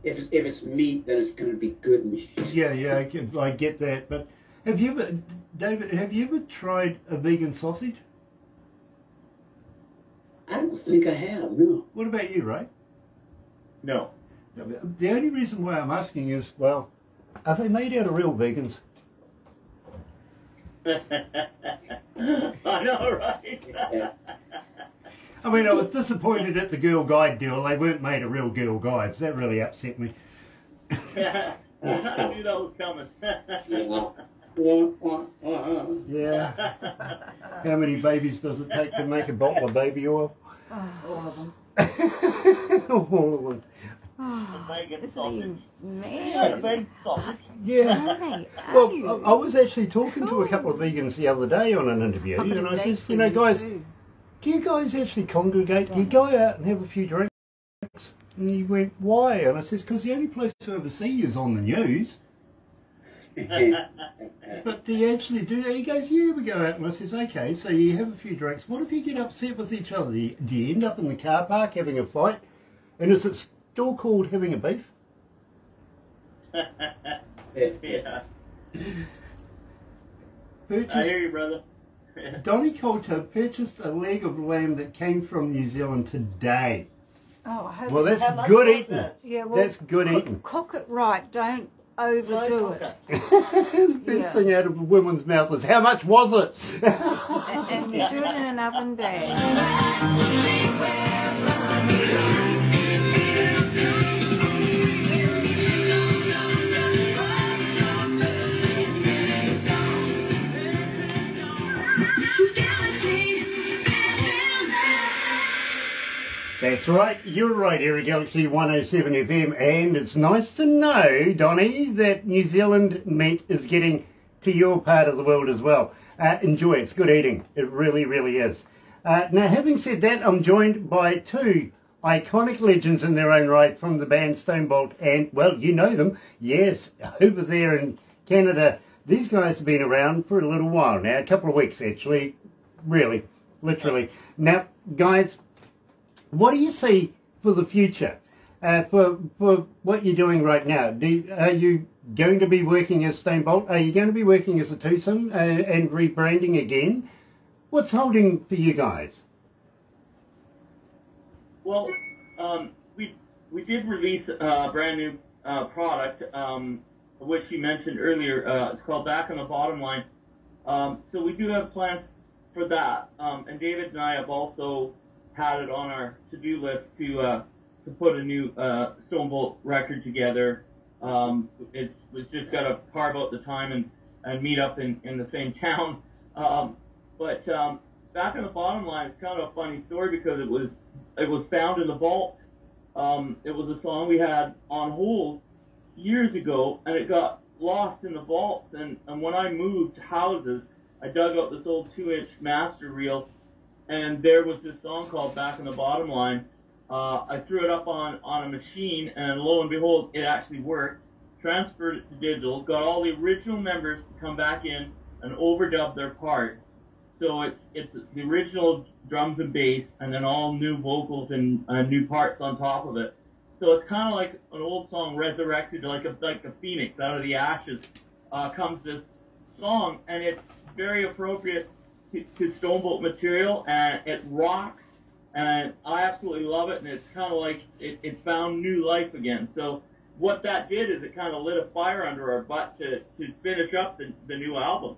S3: if it's, if it's meat, then it's going to be good meat.
S1: Yeah, yeah, I get, I get that. But have you ever, David, have you ever tried a vegan sausage?
S3: I don't think I have. No.
S1: What about you, Ray?
S4: No.
S1: The only reason why I'm asking is, well, are they made out of real vegans? [laughs]
S4: I know, right? [laughs]
S1: I mean, I was disappointed at the Girl Guide deal. They weren't made of real Girl Guides. That really upset me. [laughs]
S4: I knew that was coming.
S3: Yeah.
S1: How many babies does it take to make a bottle of baby oil?
S2: All of them. [laughs]
S1: All of them.
S2: Oh,
S4: Vegan
S2: isn't
S4: sausage.
S2: he
S4: Yeah, the
S2: mad?
S1: Yeah. Well. I I was actually talking to a couple of vegans the other day on an interview,
S2: I'm
S1: and I
S2: date
S1: said, you know, guys,
S2: too.
S1: do you guys actually congregate? Do you go out and have a few drinks? And he went, why? And I says, because the only place to ever see you is on the news. But do you actually do that? He goes, yeah, we go out. And I says, okay, so you have a few drinks. What if you get upset with each other? Do you, do you end up in the car park having a fight? And is it still called having a beef? [laughs]
S4: yeah. I hear you, brother. [laughs]
S1: Donny Coulter purchased a leg of lamb that came from New Zealand today.
S2: Oh, I hope
S1: Well, that's good eating.
S5: it?
S2: yeah, well,
S1: That's good
S2: cook,
S1: eating.
S2: Cook it right. Don't overdo
S5: Slow
S2: it.
S5: cooker.
S1: the best
S2: Yeah.
S1: thing out of a woman's mouth is, how much was it?
S2: And, and do it in an oven bag.
S1: That's right, you're right here at Galaxy 107 FM, and it's nice to know, Donny, that New Zealand meat is getting to your part of the world as well. Uh, enjoy it, it's good eating. It really, really is. Uh, now, having said that, I'm joined by two iconic legends in their own right from the band Stonebolt, and, well, you know them. Yes, over there in Canada, these guys have been around for a little while now, a couple of weeks actually, really. literally. Now, guys, what do you see for the future? Uh, for for what you're doing right now, do are you going to be working as Stone Are you going to be working as a twosome uh, and rebranding again? What's holding for you guys?
S4: Well, um, we we did release a brand new uh, product, um, which you mentioned earlier. Uh, it's called Back on the Bottom Line. Um, so we do have plans for that, um, and David and I have also had it on our to-do list to uh, to put a new uh, Stonebolt record together. Um, it's it's just got to carve out the time and, and meet up in, in the same [laughs] town. Um, but um, back on the bottom line, it's kind of a funny story because it was it was found in the vaults. Um, it was a song we had on hold years ago, and it got lost in the vaults. And, and when I moved houses, I dug out this old two-inch master reel, and there was this song called "Back on the Bottom Line." Uh, I threw it up on on a machine, and lo and behold, it actually worked. Transferred it to digital, got all the original members to come back in and overdub their parts. So it's it's the original drums and bass, and then all new vocals and uh, new parts on top of it. So it's kind of like an old song resurrected, like a like a phoenix out of the ashes. Uh, comes this song, and it's very appropriate to, to Stonebolt material, and it rocks, and I absolutely love it. And it's kind of like it, it found new life again. So what that did is it kind of lit a fire under our butt to to finish up the, the new album.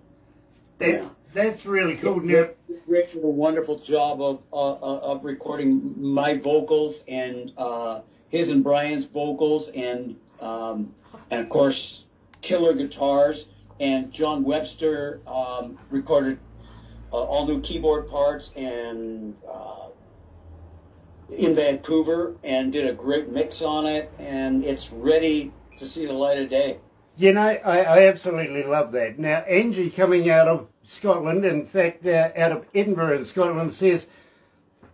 S1: That,
S3: Yeah.
S1: That's really cool. Now,
S3: Rick did a wonderful job of uh, uh, of recording my vocals and uh, his and Brian's vocals and um, and of course killer guitars and John Webster um, recorded uh, all new keyboard parts and uh, in Vancouver and did a great mix on it and it's ready to see the light of day.
S1: You know, I, I absolutely love that. Now, Angie coming out of Scotland, in fact, uh, out of Edinburgh in Scotland, says,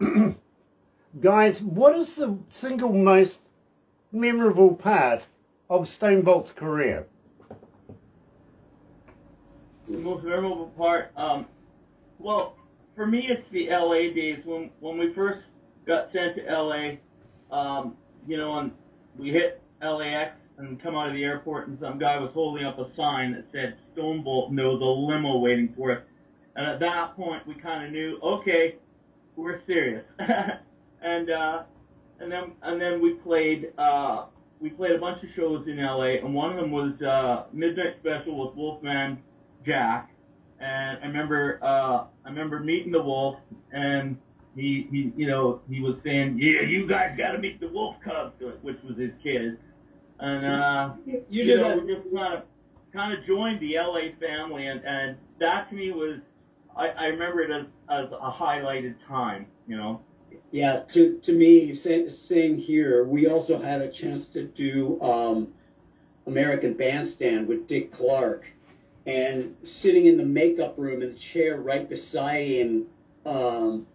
S1: [clears throat] Guys, what is the single most memorable part of Stonebolt's career?
S4: The most memorable part, um, well, for me, it's the LA days when when we first got sent to LA. Um, you know, and we hit LAX and come out of the airport, and some guy was holding up a sign that said Stonebolt, and there was a limo waiting for us. And at that point, we kind of knew, okay, we're serious. [laughs] and uh, and then and then we played uh, we played a bunch of shows in LA, and one of them was uh, Midnight Special with Wolfman Jack. And I remember uh, I remember meeting the Wolf, and he, he you know he was saying, yeah, you guys got to meet the Wolf Cubs, which was his kids. And uh,
S3: You
S4: you know, we just kind of kind of joined the LA family, and and that to me was I, I remember it as as a highlighted time, you know.
S3: Yeah, to to me, sa- same here. We also had a chance to do um, American Bandstand with Dick Clark, and sitting in the makeup room in the chair right beside him, um,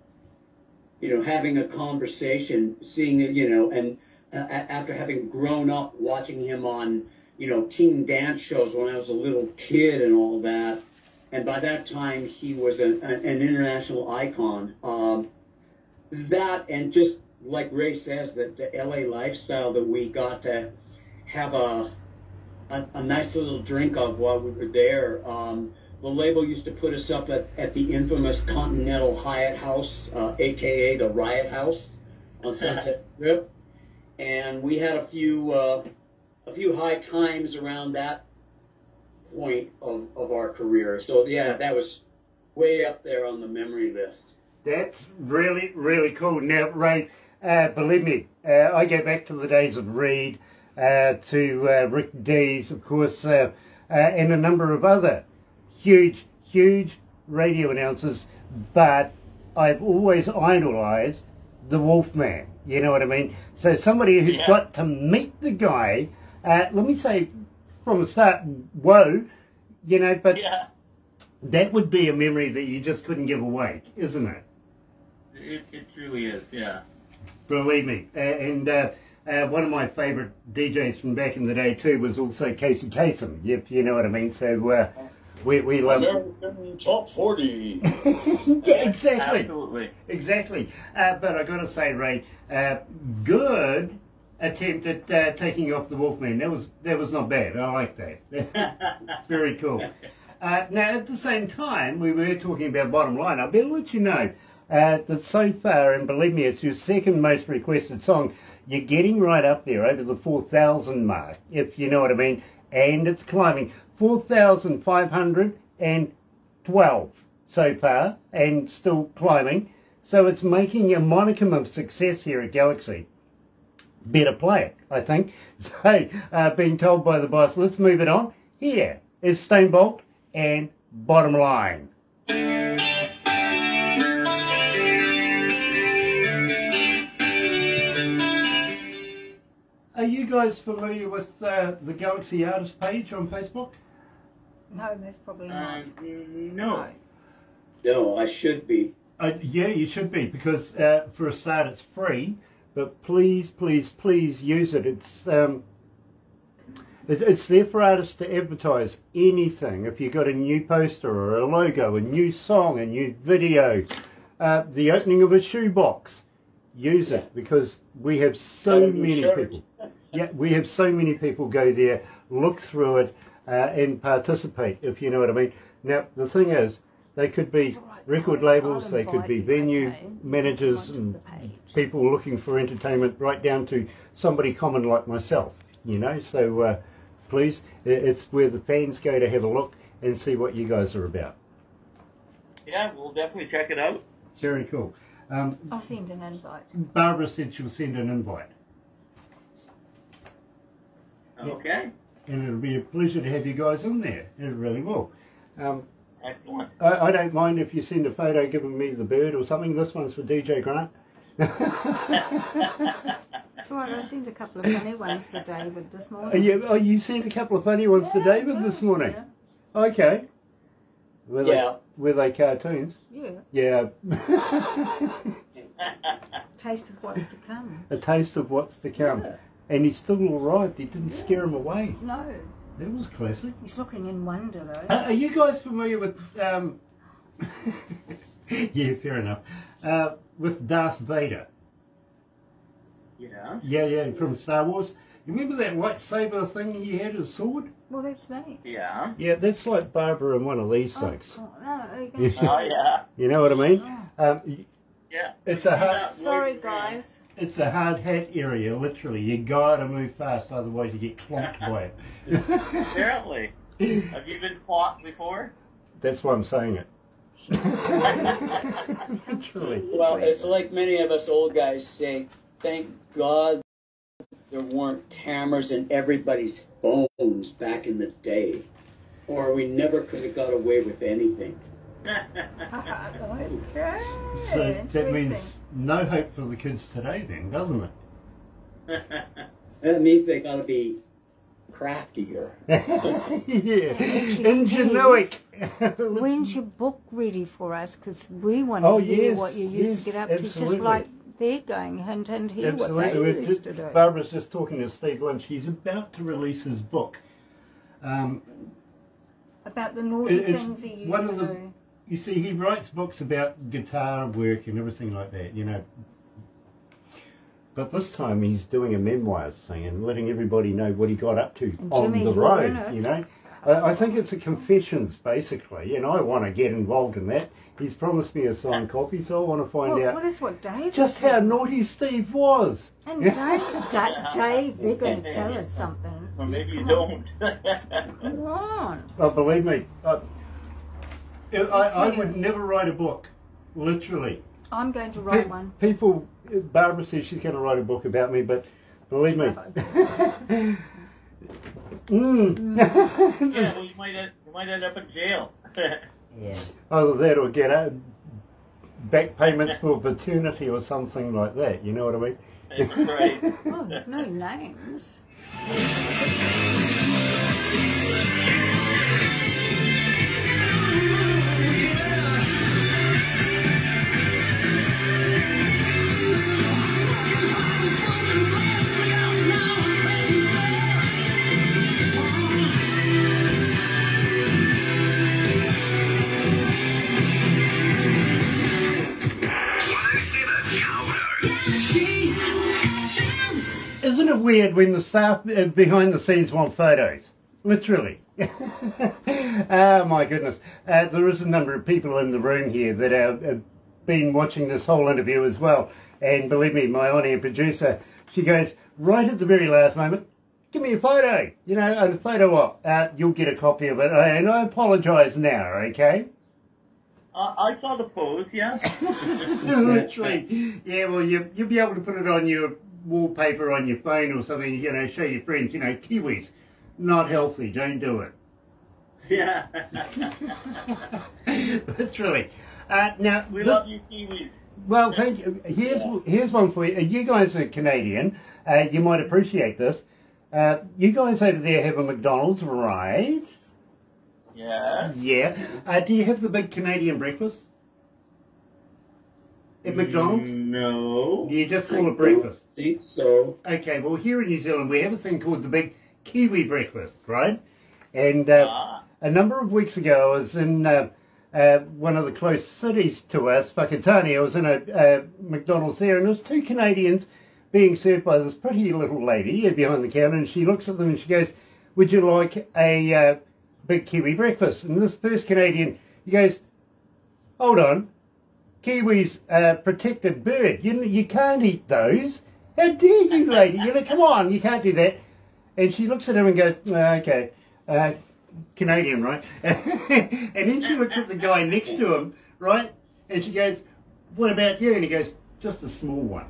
S3: you know, having a conversation, seeing it, you know, and uh, after having grown up watching him on, you know, teen dance shows when I was a little kid and all that, and by that time he was an, an international icon. Um, that and just like Ray says, that the LA lifestyle that we got to have a a, a nice little drink of while we were there. Um, the label used to put us up at, at the infamous Continental Hyatt House, uh, aka the Riot House on Sunset [laughs] Strip, and we had a few uh, a few high times around that point of, of our career. So yeah, that was way up there on the memory list.
S1: That's really, really cool. Now, Ray, uh, believe me, uh, I go back to the days of Reed, to uh, Rick Dees, of course, uh, uh, and a number of other huge, huge radio announcers, but I've always idolized the Wolfman. You know what I mean? So somebody who's
S4: Yeah.
S1: got to meet the guy, uh, let me say from the start, whoa, you know, but
S4: Yeah,
S1: that would be a memory that you just couldn't give away, isn't it?
S4: it, it truly is. Yeah.
S1: Believe me. Uh, and uh, uh, one of my favourite DJs from back in the day too was also Casey Kasem, if you know what I mean. So uh, We, we love
S5: American Top 40. [laughs]
S1: yeah, exactly.
S4: Absolutely.
S1: Exactly. Uh, but I got to say, Ray, uh, good attempt at uh, taking off the Wolfman. That was that was not bad. I like that. [laughs] Very cool. Uh, now, at the same time, we were talking about bottom line. I better let you know uh, that so far, and believe me, it's your second most requested song. You're getting right up there over the 4,000 mark, if you know what I mean. And it's climbing 4,512 so far, and still climbing. So it's making a monicum of success here at Galaxy. Better play it, I think. [laughs] So, uh, being told by the boss, let's move it on. Here is Stonebolt and Bottom Line. Are you guys familiar with uh, the Galaxy Artist page on Facebook?
S2: No, most probably not.
S4: Uh, no.
S3: No, I should be.
S1: Uh, yeah, you should be because uh, for a start it's free, but please, please, please use it. It's um, it, it's there for artists to advertise anything. If you've got a new poster or a logo, a new song, a new video, uh, the opening of a shoebox, use it because we have so
S5: Got a new
S1: many
S5: shirt.
S1: people. Yeah, we have so many people go there, look through it, uh, and participate. If you know what I mean. Now the thing is, they could be
S2: It's all right,
S1: record labels, they could be venue
S2: okay?
S1: managers and people looking for entertainment, right down to somebody common like myself. You know, so uh, please, it's where the fans go to have a look and see what you guys are about.
S4: Yeah, we'll definitely check it out.
S1: Very cool. Um,
S2: I'll send an invite.
S1: Barbara said she'll send an invite, Yeah.
S4: Okay.
S1: and it'll be a pleasure to have you guys in there. It really will. Um,
S4: Excellent.
S1: I, I don't mind if you send a photo giving me the bird or something. This one's for DJ Grant. [laughs]
S2: That's right, I sent a couple of [laughs] funny ones to David this
S1: Oh,
S2: morning.
S1: you, oh, you sent a couple of funny ones to
S2: Yeah,
S1: David this morning.
S2: Yeah.
S1: Okay. Were they,
S3: Yeah.
S1: were they cartoons?
S2: yeah.
S1: Yeah.
S2: Taste of what's to come. [laughs]
S1: a taste of what's to come.
S2: Yeah.
S1: And he's still all right. He didn't scare him away.
S2: No,
S1: That was classic.
S2: he's looking in wonder though.
S1: Uh, are you guys familiar with? Um, [laughs] yeah, fair enough. Uh, with Darth Vader.
S4: yeah.
S1: Yeah, yeah, from Star Wars. You remember that lightsaber thing he had as sword?
S2: Well, that's me.
S4: Yeah.
S1: Yeah, that's like Barbara in one of these
S2: Oh,
S1: things.
S2: oh, no, are you [laughs] gonna
S1: Yeah.
S4: Oh yeah.
S1: You know what I mean?
S2: Oh.
S1: Um,
S4: Yeah.
S1: it's a hard,
S4: Yeah.
S2: Sorry, guys.
S1: It's a hard hat area. Literally, you gotta move fast, otherwise you get clonked by it. [laughs]
S4: Apparently. Have you been caught before?
S1: That's why I'm saying it. [laughs] Literally.
S3: Well, it's like many of us old guys say, thank God there weren't cameras in everybody's phones back in the day. Or we never could have got away with anything. [laughs]
S2: okay.
S1: So that means no hope for the kids today, then, doesn't it? [laughs]
S3: That means they got to be craftier.
S1: it? [laughs] yeah,
S2: Actually,
S1: ingenious.
S2: When's your book ready for us? Because we want
S1: Oh,
S2: to hear
S1: yes,
S2: what you used
S1: yes,
S2: to get up to, just like they're going hint and hear what they
S1: We're
S2: used
S1: just-
S2: to do.
S1: Barbara's just talking to Steve Lynch. He's about to release his book. Um,
S2: About the naughty
S1: It-
S2: things he used
S1: one
S2: to
S1: of the-
S2: do.
S1: You see, he writes books about guitar work and everything like that, you know. But this time he's doing a memoirs thing and letting everybody know what he got up to
S2: And
S1: on
S2: Jimmy,
S1: the
S2: you're
S1: road, you know. I, I think it's a confessions, basically, and I want to get involved in that. He's promised me a signed copy, so I want to find
S2: Well,
S1: out
S2: well, that's what Dave
S1: just
S2: said.
S1: how naughty Steve was.
S2: And Dave, [laughs] Da- Dave, they're going to tell us something.
S4: or maybe you
S2: Come
S4: don't. [laughs]
S2: Come on.
S1: Oh, believe me, I, I, I
S2: It's
S1: would never write a book, literally.
S2: I'm going to write
S1: Pe-
S2: one.
S1: People, Barbara says she's going to write a book about me, but believe me. [laughs] mm.
S4: yeah, well, you might end, you might end up in jail. [laughs]
S2: Yeah. [laughs]
S1: Either that or get out back payments for paternity or something like that. You know what I mean?
S4: That's right.
S2: Oh, there's no names.
S1: Isn't it weird when the staff uh, behind the scenes want photos? Literally. oh [laughs] my goodness. Uh, there is a number of people in the room here that have, have been watching this whole interview as well. And believe me, my on-air producer, she goes, right at the very last moment, give me a photo. You know, and a photo op. Uh, you'll get a copy of it. And I apologise now, okay?
S4: Uh, I saw the pose, yeah. [laughs]
S1: Literally. Yeah, well, you, you'll be able to put it on your wallpaper on your phone or something, you know, show your friends, you know, Kiwis, not healthy, don't do it.
S4: yeah. [laughs]
S1: Literally. Uh, now,
S4: we
S1: this-
S4: love you, Kiwis.
S1: well, thank you. Here's, here's one for you. Uh, You guys are Canadian. Uh, you might appreciate this. Uh, you guys over there have a McDonald's, right?
S4: Yeah.
S1: Yeah. Uh, do you have the big Canadian breakfast? At McDonald's?
S4: No.
S1: You just call it breakfast.
S3: I think so.
S1: Okay, well, here in New Zealand, we have a thing called the Big Kiwi Breakfast, right? And uh,
S4: Ah.
S1: a number of weeks ago, I was in uh, uh, one of the close cities to us, Whakatane. I was in a uh, McDonald's there, and there was two Canadians being served by this pretty little lady behind the counter, and she looks at them and she goes, "Would you like a uh, Big Kiwi Breakfast?" And this first Canadian, he goes, "Hold on, Kiwi's a protected bird. You you can't eat those. How dare you, lady? You know, come on, you can't do that." And she looks at him and goes, "Ah, "Okay, uh, Canadian, right?" [laughs] and then she looks at the guy next to him, right? And she goes, "What about you?" And he goes, "Just a small one."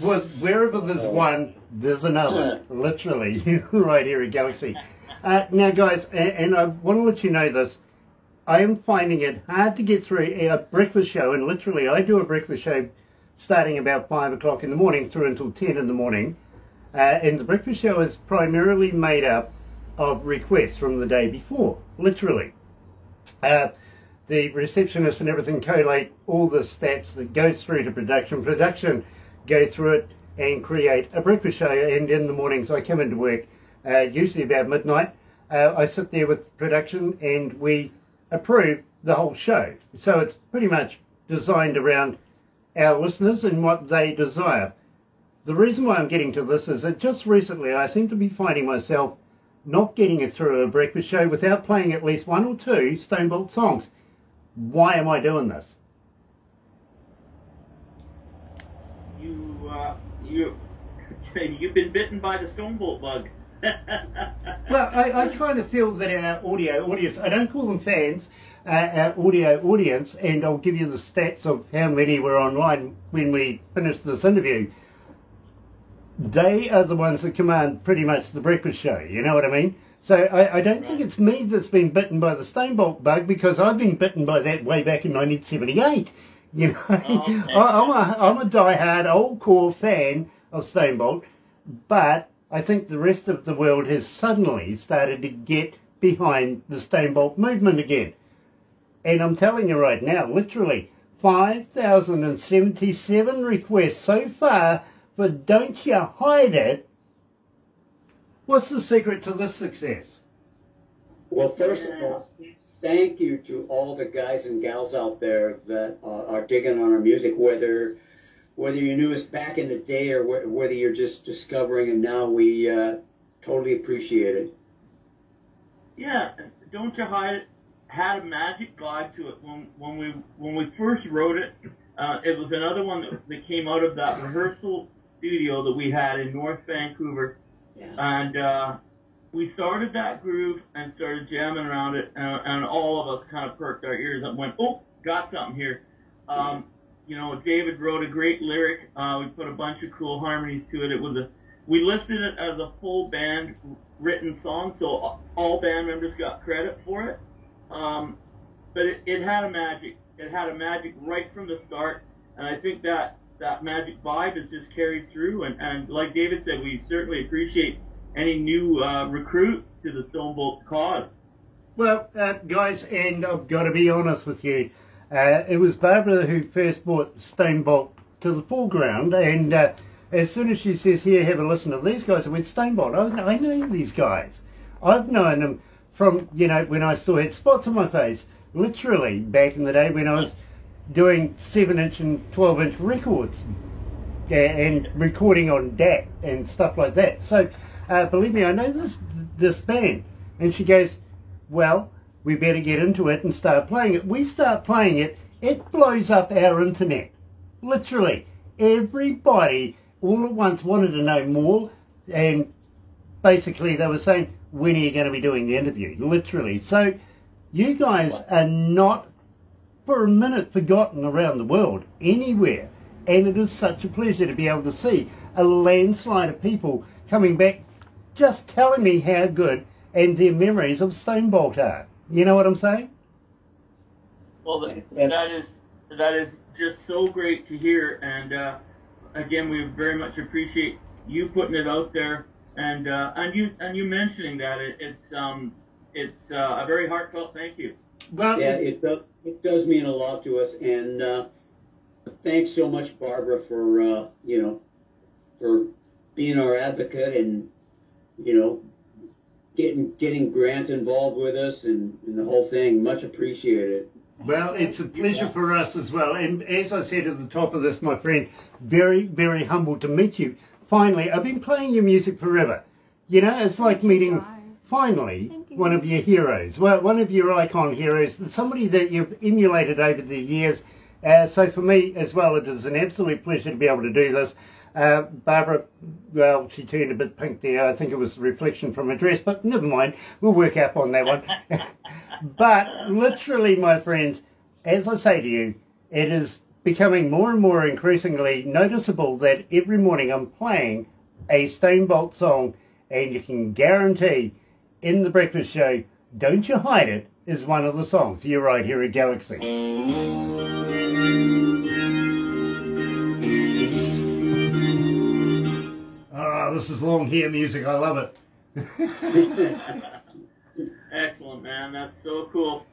S1: Well, wherever there's one, there's another. Literally, [laughs] right here at Galaxy. Uh, now, guys, and, and I want to let you know this. I am finding it hard to get through a breakfast show, and literally, I do a breakfast show starting about five o'clock in the morning through until ten in the morning. Uh, and the breakfast show is primarily made up of requests from the day before, literally. Uh, the receptionist and everything collate all the stats that go through to production. Production go through it and create a breakfast show. And in the mornings, I come into work, uh, usually about midnight. Uh, I sit there with production and we approve the whole show. So it's pretty much designed around our listeners and what they desire. The reason why I'm getting to this is that just recently I seem to be finding myself not getting it through a breakfast show without playing at least one or two Stonebolt songs. Why am I doing this?
S4: You, uh, you, [laughs] you've been bitten by the Stonebolt bug. [laughs]
S1: Well, I, I kind of feel that our audio audience, I don't call them fans, uh, our audio audience, and I'll give you the stats of how many were online when we finished this interview. They are the ones that command pretty much the breakfast show, you know what I mean? So I, I don't think it's me that's been bitten by the Stonebolt bug because I've been bitten by that way back in 1978. [laughs] You know,
S4: okay.
S1: I, I'm a I'm a diehard old core fan of Stonebolt, but I think the rest of the world has suddenly started to get behind the Stonebolt movement again. And I'm telling you right now, literally, 5,077 requests so far for Don't You Hide It. What's the secret to this success?
S3: Well, first of all, thank you to all the guys and gals out there that uh, are digging on our music, whether whether you knew us back in the day or wh- whether you're just discovering and now. We uh, totally appreciate it.
S4: Yeah, don't you hide it? Had a magic vibe to it when when we when we first wrote it. Uh, it was another one that, that came out of that rehearsal studio that we had in North Vancouver,
S3: Yeah.
S4: and uh, we started that groove and started jamming around it, and, and all of us kind of perked our ears up and went, "Oh, got something here." Um, you know, David wrote a great lyric. Uh, we put a bunch of cool harmonies to it. It was a we listed it as a full band written song, so all band members got credit for it. Um, but it, it had a magic. It had a magic right from the start, and I think that that magic vibe is just carried through. And, and like David said, we certainly appreciate any new uh, recruits to the Stonebolt cause.
S1: Well, uh, guys, and I've got to be honest with you, uh, it was Barbara who first brought Stonebolt to the foreground, and uh, as soon as she says, "Here, have a listen to these guys," I went, "Stonebolt, I, I know these guys. I've known them from you know when I still had spots on my face, literally back in the day when I was doing 7 inch and 12 inch records and recording on DAT and stuff like that. So, uh, believe me, I know this this band. And she goes, Well, we better get into it and start playing it. We start playing it, it blows up our internet. Literally. Everybody all at once wanted to know more and basically they were saying, When are you going to be doing the interview? Literally. So you guys are not for a minute forgotten around the world, anywhere. And it is such a pleasure to be able to see a landslide of people coming back just telling me how good and their memories of Stonebolt are. You know what I'm saying?
S4: Well, that, that is that is just so great to hear, and uh, again, we very much appreciate you putting it out there, and uh, and you and you mentioning that it, it's um it's uh, a very heartfelt thank you.
S1: Well,
S3: Yeah, it does, it does mean a lot to us, and uh, thanks so much, Barbara, for uh, you know, for being our advocate and you know, getting getting Grant involved with us and, and the whole thing. Much appreciated.
S1: Well, it's a pleasure for us as well. And as I said at the top of this, my friend, very, very humbled to meet you. Finally, I've been playing your music forever. You know, it's like meeting, finally, one of your heroes. Well, one of your icon heroes, somebody that you've emulated over the years. Uh, so for me as well, it is an absolute pleasure to be able to do this. Uh, Barbara, well, she turned a bit pink there. I think it was a reflection from her dress, but never mind. We'll work up on that one. [laughs] But literally, my friends, as I say to you, it is becoming more and more increasingly noticeable that every morning I'm playing a Stonebolt song, and you can guarantee in the breakfast show, Don't You Hide It is one of the songs. You're right here at Galaxy. This is long hair music. I love it. [laughs]
S4: Excellent, man. That's so cool.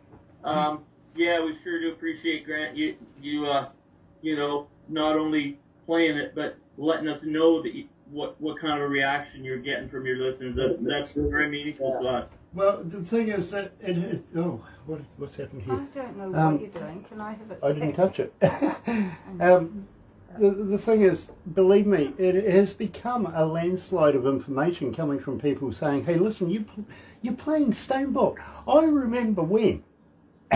S4: Um, yeah, we sure do appreciate Grant. You, you, uh, you know, not only playing it, but letting us know that you, what what kind of a reaction you're getting from your listeners. That, that's very meaningful to us.
S1: Well, the thing is that it, it oh, what, what's happened here?
S2: I don't know what
S1: Um,
S2: you're doing. Can I have it?
S1: I didn't touch it. [laughs] um, the, the thing is, believe me, it has become a landslide of information coming from people saying, "Hey, listen, you, you're playing Stonebolt. I remember when." [laughs]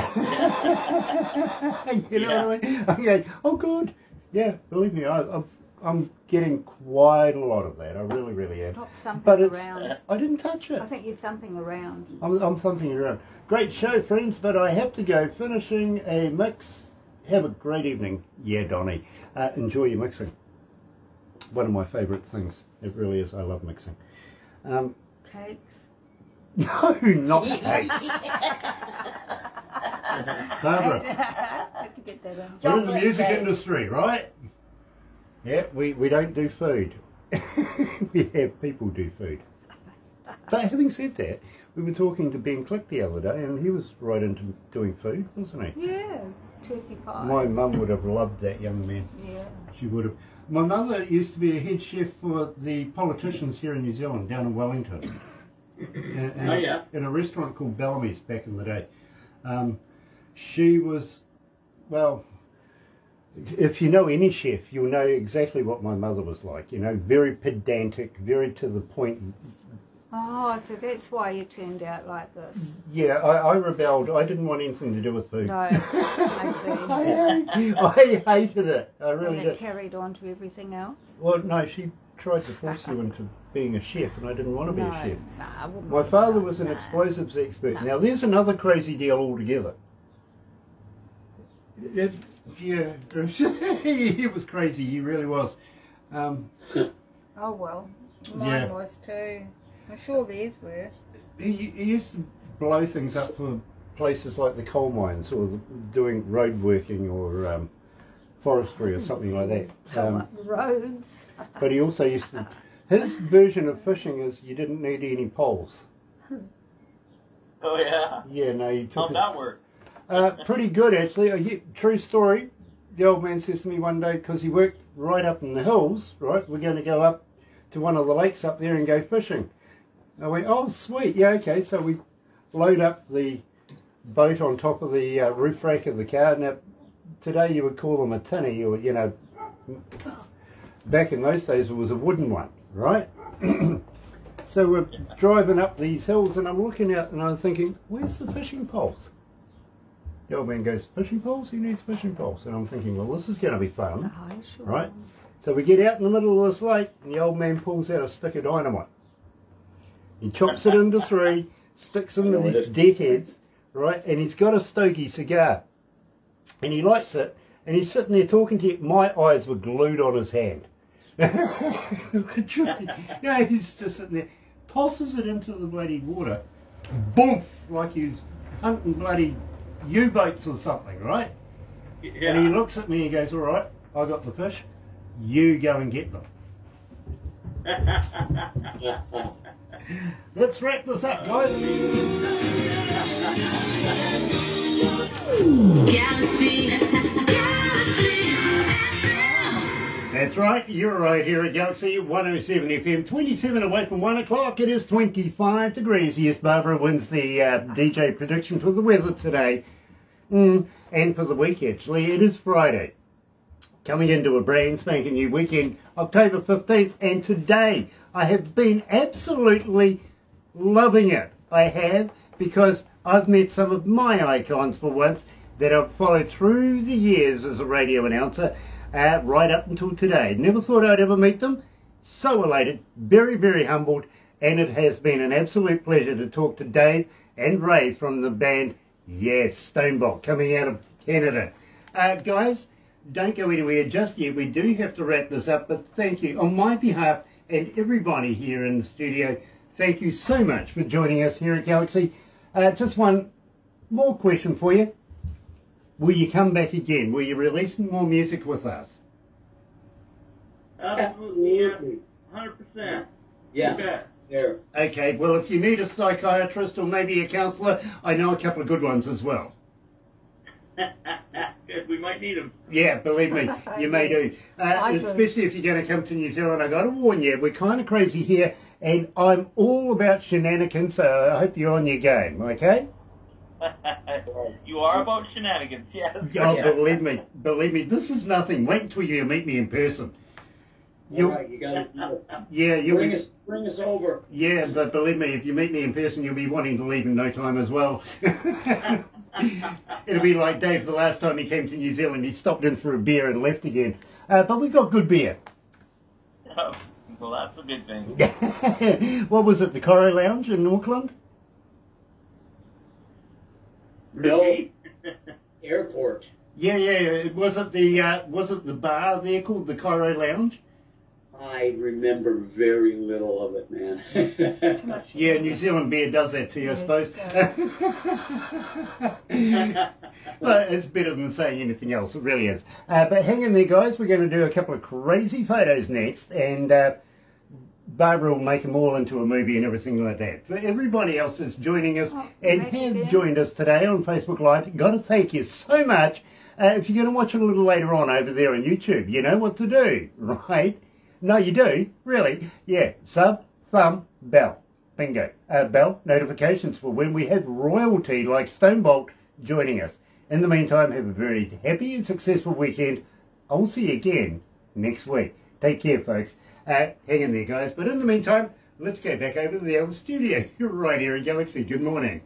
S1: you know what I mean? I'm oh, good. Yeah, believe me, I, I'm, I'm getting quite a lot of that. I really, really am.
S2: Stop thumping
S1: But it's,
S2: around.
S1: I didn't touch it.
S2: I think you're thumping around.
S1: I'm, I'm thumping around. Great show, friends, but I have to go finishing a mix. Have a great evening. Yeah, Donny. Uh, enjoy your mixing. One of my favourite things. It really is. I love mixing. Um,
S2: Cakes. [laughs]
S1: no, not [laughs] cakes. [laughs] Barbara,
S2: had to get that in.
S1: we're in the music industry, right? Yeah, we, we don't do food. we have people do food. But having said that, we were talking to Ben Click the other day, and he was right into doing food, wasn't he?
S2: Yeah, turkey pie.
S1: My mum would have loved that young man.
S2: Yeah.
S1: She would have. My mother used to be a head chef for the politicians here in New Zealand, down in Wellington. [coughs] in, in-
S4: Oh, yeah.
S1: in a restaurant called Bellamy's back in the day. Um, she was, well, if you know any chef, you'll know exactly what my mother was like. You know, very pedantic, very to the point.
S2: Oh, so that's why you turned out like this.
S1: Yeah, I, I rebelled. I didn't want anything to do with food.
S2: No, [laughs] I see.
S1: I, I hated it. I really
S2: and it
S1: did.
S2: carried on to everything else.
S1: Well, no, she tried to force you into being a chef, and I didn't want to be
S2: no,
S1: a chef.
S2: no, I wouldn't
S1: My father was an
S2: No.
S1: explosives expert.
S2: No.
S1: Now, there's another crazy deal altogether. It, yeah, [laughs] he was crazy. He really was. Um,
S2: Oh well, mine
S1: Yeah.
S2: was too. I'm sure theirs were.
S1: he, he used to blow things up for places like the coal mines or the, doing road working or um, forestry or something like that. [laughs] Um,
S2: Roads.
S1: but he also used to. His version of fishing is you didn't need any poles.
S4: Oh yeah.
S1: Yeah, no, you took
S4: How'd
S1: it-
S4: that work?
S1: Uh, pretty good actually. A he- true story. The old man says to me one day because he worked right up in the hills. Right, we're going to go up to one of the lakes up there and go fishing. I went, oh sweet, yeah, okay. So we load up the boat on top of the uh, roof rack of the car. Now, today you would call them a tinny, or you know, back in those days it was a wooden one, right? [clears throat] so we're driving up these hills, and I'm looking out, and I'm thinking, where's the fishing poles? The old man goes, fishing poles? Who needs fishing poles? And I'm thinking, well, this is going to be fun.
S2: Oh, sure.
S1: Right. So we get out in the middle of this lake, and the old man pulls out a stick of dynamite. He chops it into three, sticks them in his dead heads, right? And he's got a stogie cigar. And he lights it, and he's sitting there talking to you. My eyes were glued on his hand. [laughs] Yeah, he's just sitting there, tosses it into the bloody water, boom, like he's hunting bloody U-boats or something, right?
S4: Yeah.
S1: And he looks at me and goes, all right, I got the fish. You go and get them. [laughs] Let's wrap this up, guys.
S6: Galaxy, Galaxy
S1: That's right, you're right here at Galaxy 107 FM, 27 away from 1 o'clock. It is 25 degrees. Yes, Barbara wins the uh, DJ prediction for the weather today mm, and for the week, actually. It is Friday. Coming into a brand spanking new weekend, October 15th, and today I have been absolutely loving it. I have, because I've met some of my icons for once that I've followed through the years as a radio announcer, uh, right up until today. Never thought I'd ever meet them. So elated, very, very humbled, and it has been an absolute pleasure to talk to Dave and Ray from the band Yes, Stonebolt, coming out of Canada. Uh, guys, don't go anywhere just yet. We do have to wrap this up, but thank you on my behalf and everybody here in the studio. Thank you so much for joining us here at Galaxy. Uh, just one more question for you. Will you come back again? Will you release more music with us?
S4: Absolutely, yes. 100%.
S3: Yeah,
S4: You
S1: Okay, well, if you need a psychiatrist or maybe a counsellor, I know a couple of good ones as well.
S4: We might need them.
S1: Yeah, believe me, [laughs] you may do. Uh,
S2: I do.
S1: especially if you're going to come to New Zealand. I've got to warn you, we're kind of crazy here, and I'm all about shenanigans. So I hope you're on your game. Okay? [laughs]
S4: you are about shenanigans, yes.
S1: Oh,
S3: Yeah. [laughs]
S1: believe me, believe me, this is nothing. Wait until you meet me in person.
S3: All
S1: You,
S3: right, you gotta [laughs]
S1: yeah, you'll
S3: bring
S1: be,
S3: us, bring us over.
S1: yeah, but believe me, if you meet me in person, you'll be wanting to leave in no time as well. [laughs] It'll be like Dave the last time he came to New Zealand. He stopped in for a beer and left again. Uh, but we got good beer. [laughs]
S4: well, that's a good thing.
S1: what was it? The Koru Lounge in Auckland?
S3: No airport.
S1: Yeah, yeah. Was it the uh, was it the bar there called the Koru Lounge?
S3: I remember very little of it, man.
S2: Too much. [laughs]
S1: Yeah, New Zealand beer does that to you, I suppose.
S2: it
S1: but [laughs] [laughs] it's better than saying anything else. It really is. Uh, but hang in there, guys. We're going to do a couple of crazy photos next, and uh, Barbara will make them all into a movie and everything like that. For everybody else that's joining us
S2: Oh,
S1: and
S2: maybe
S1: have joined us today on Facebook Live, got to thank you so much. Uh, if you're going to watch it a little later on over there on YouTube, you know what to do, right? No, you do, really. Yeah, sub, thumb, bell. Bingo. Uh, bell notifications for when we have royalty like Stonebolt joining us. In the meantime, have a very happy and successful weekend. I'll see you again next week. Take care, folks. Uh, hang in there, guys. But in the meantime, let's go back over to the old studio [laughs] right here in Galaxy. Good morning.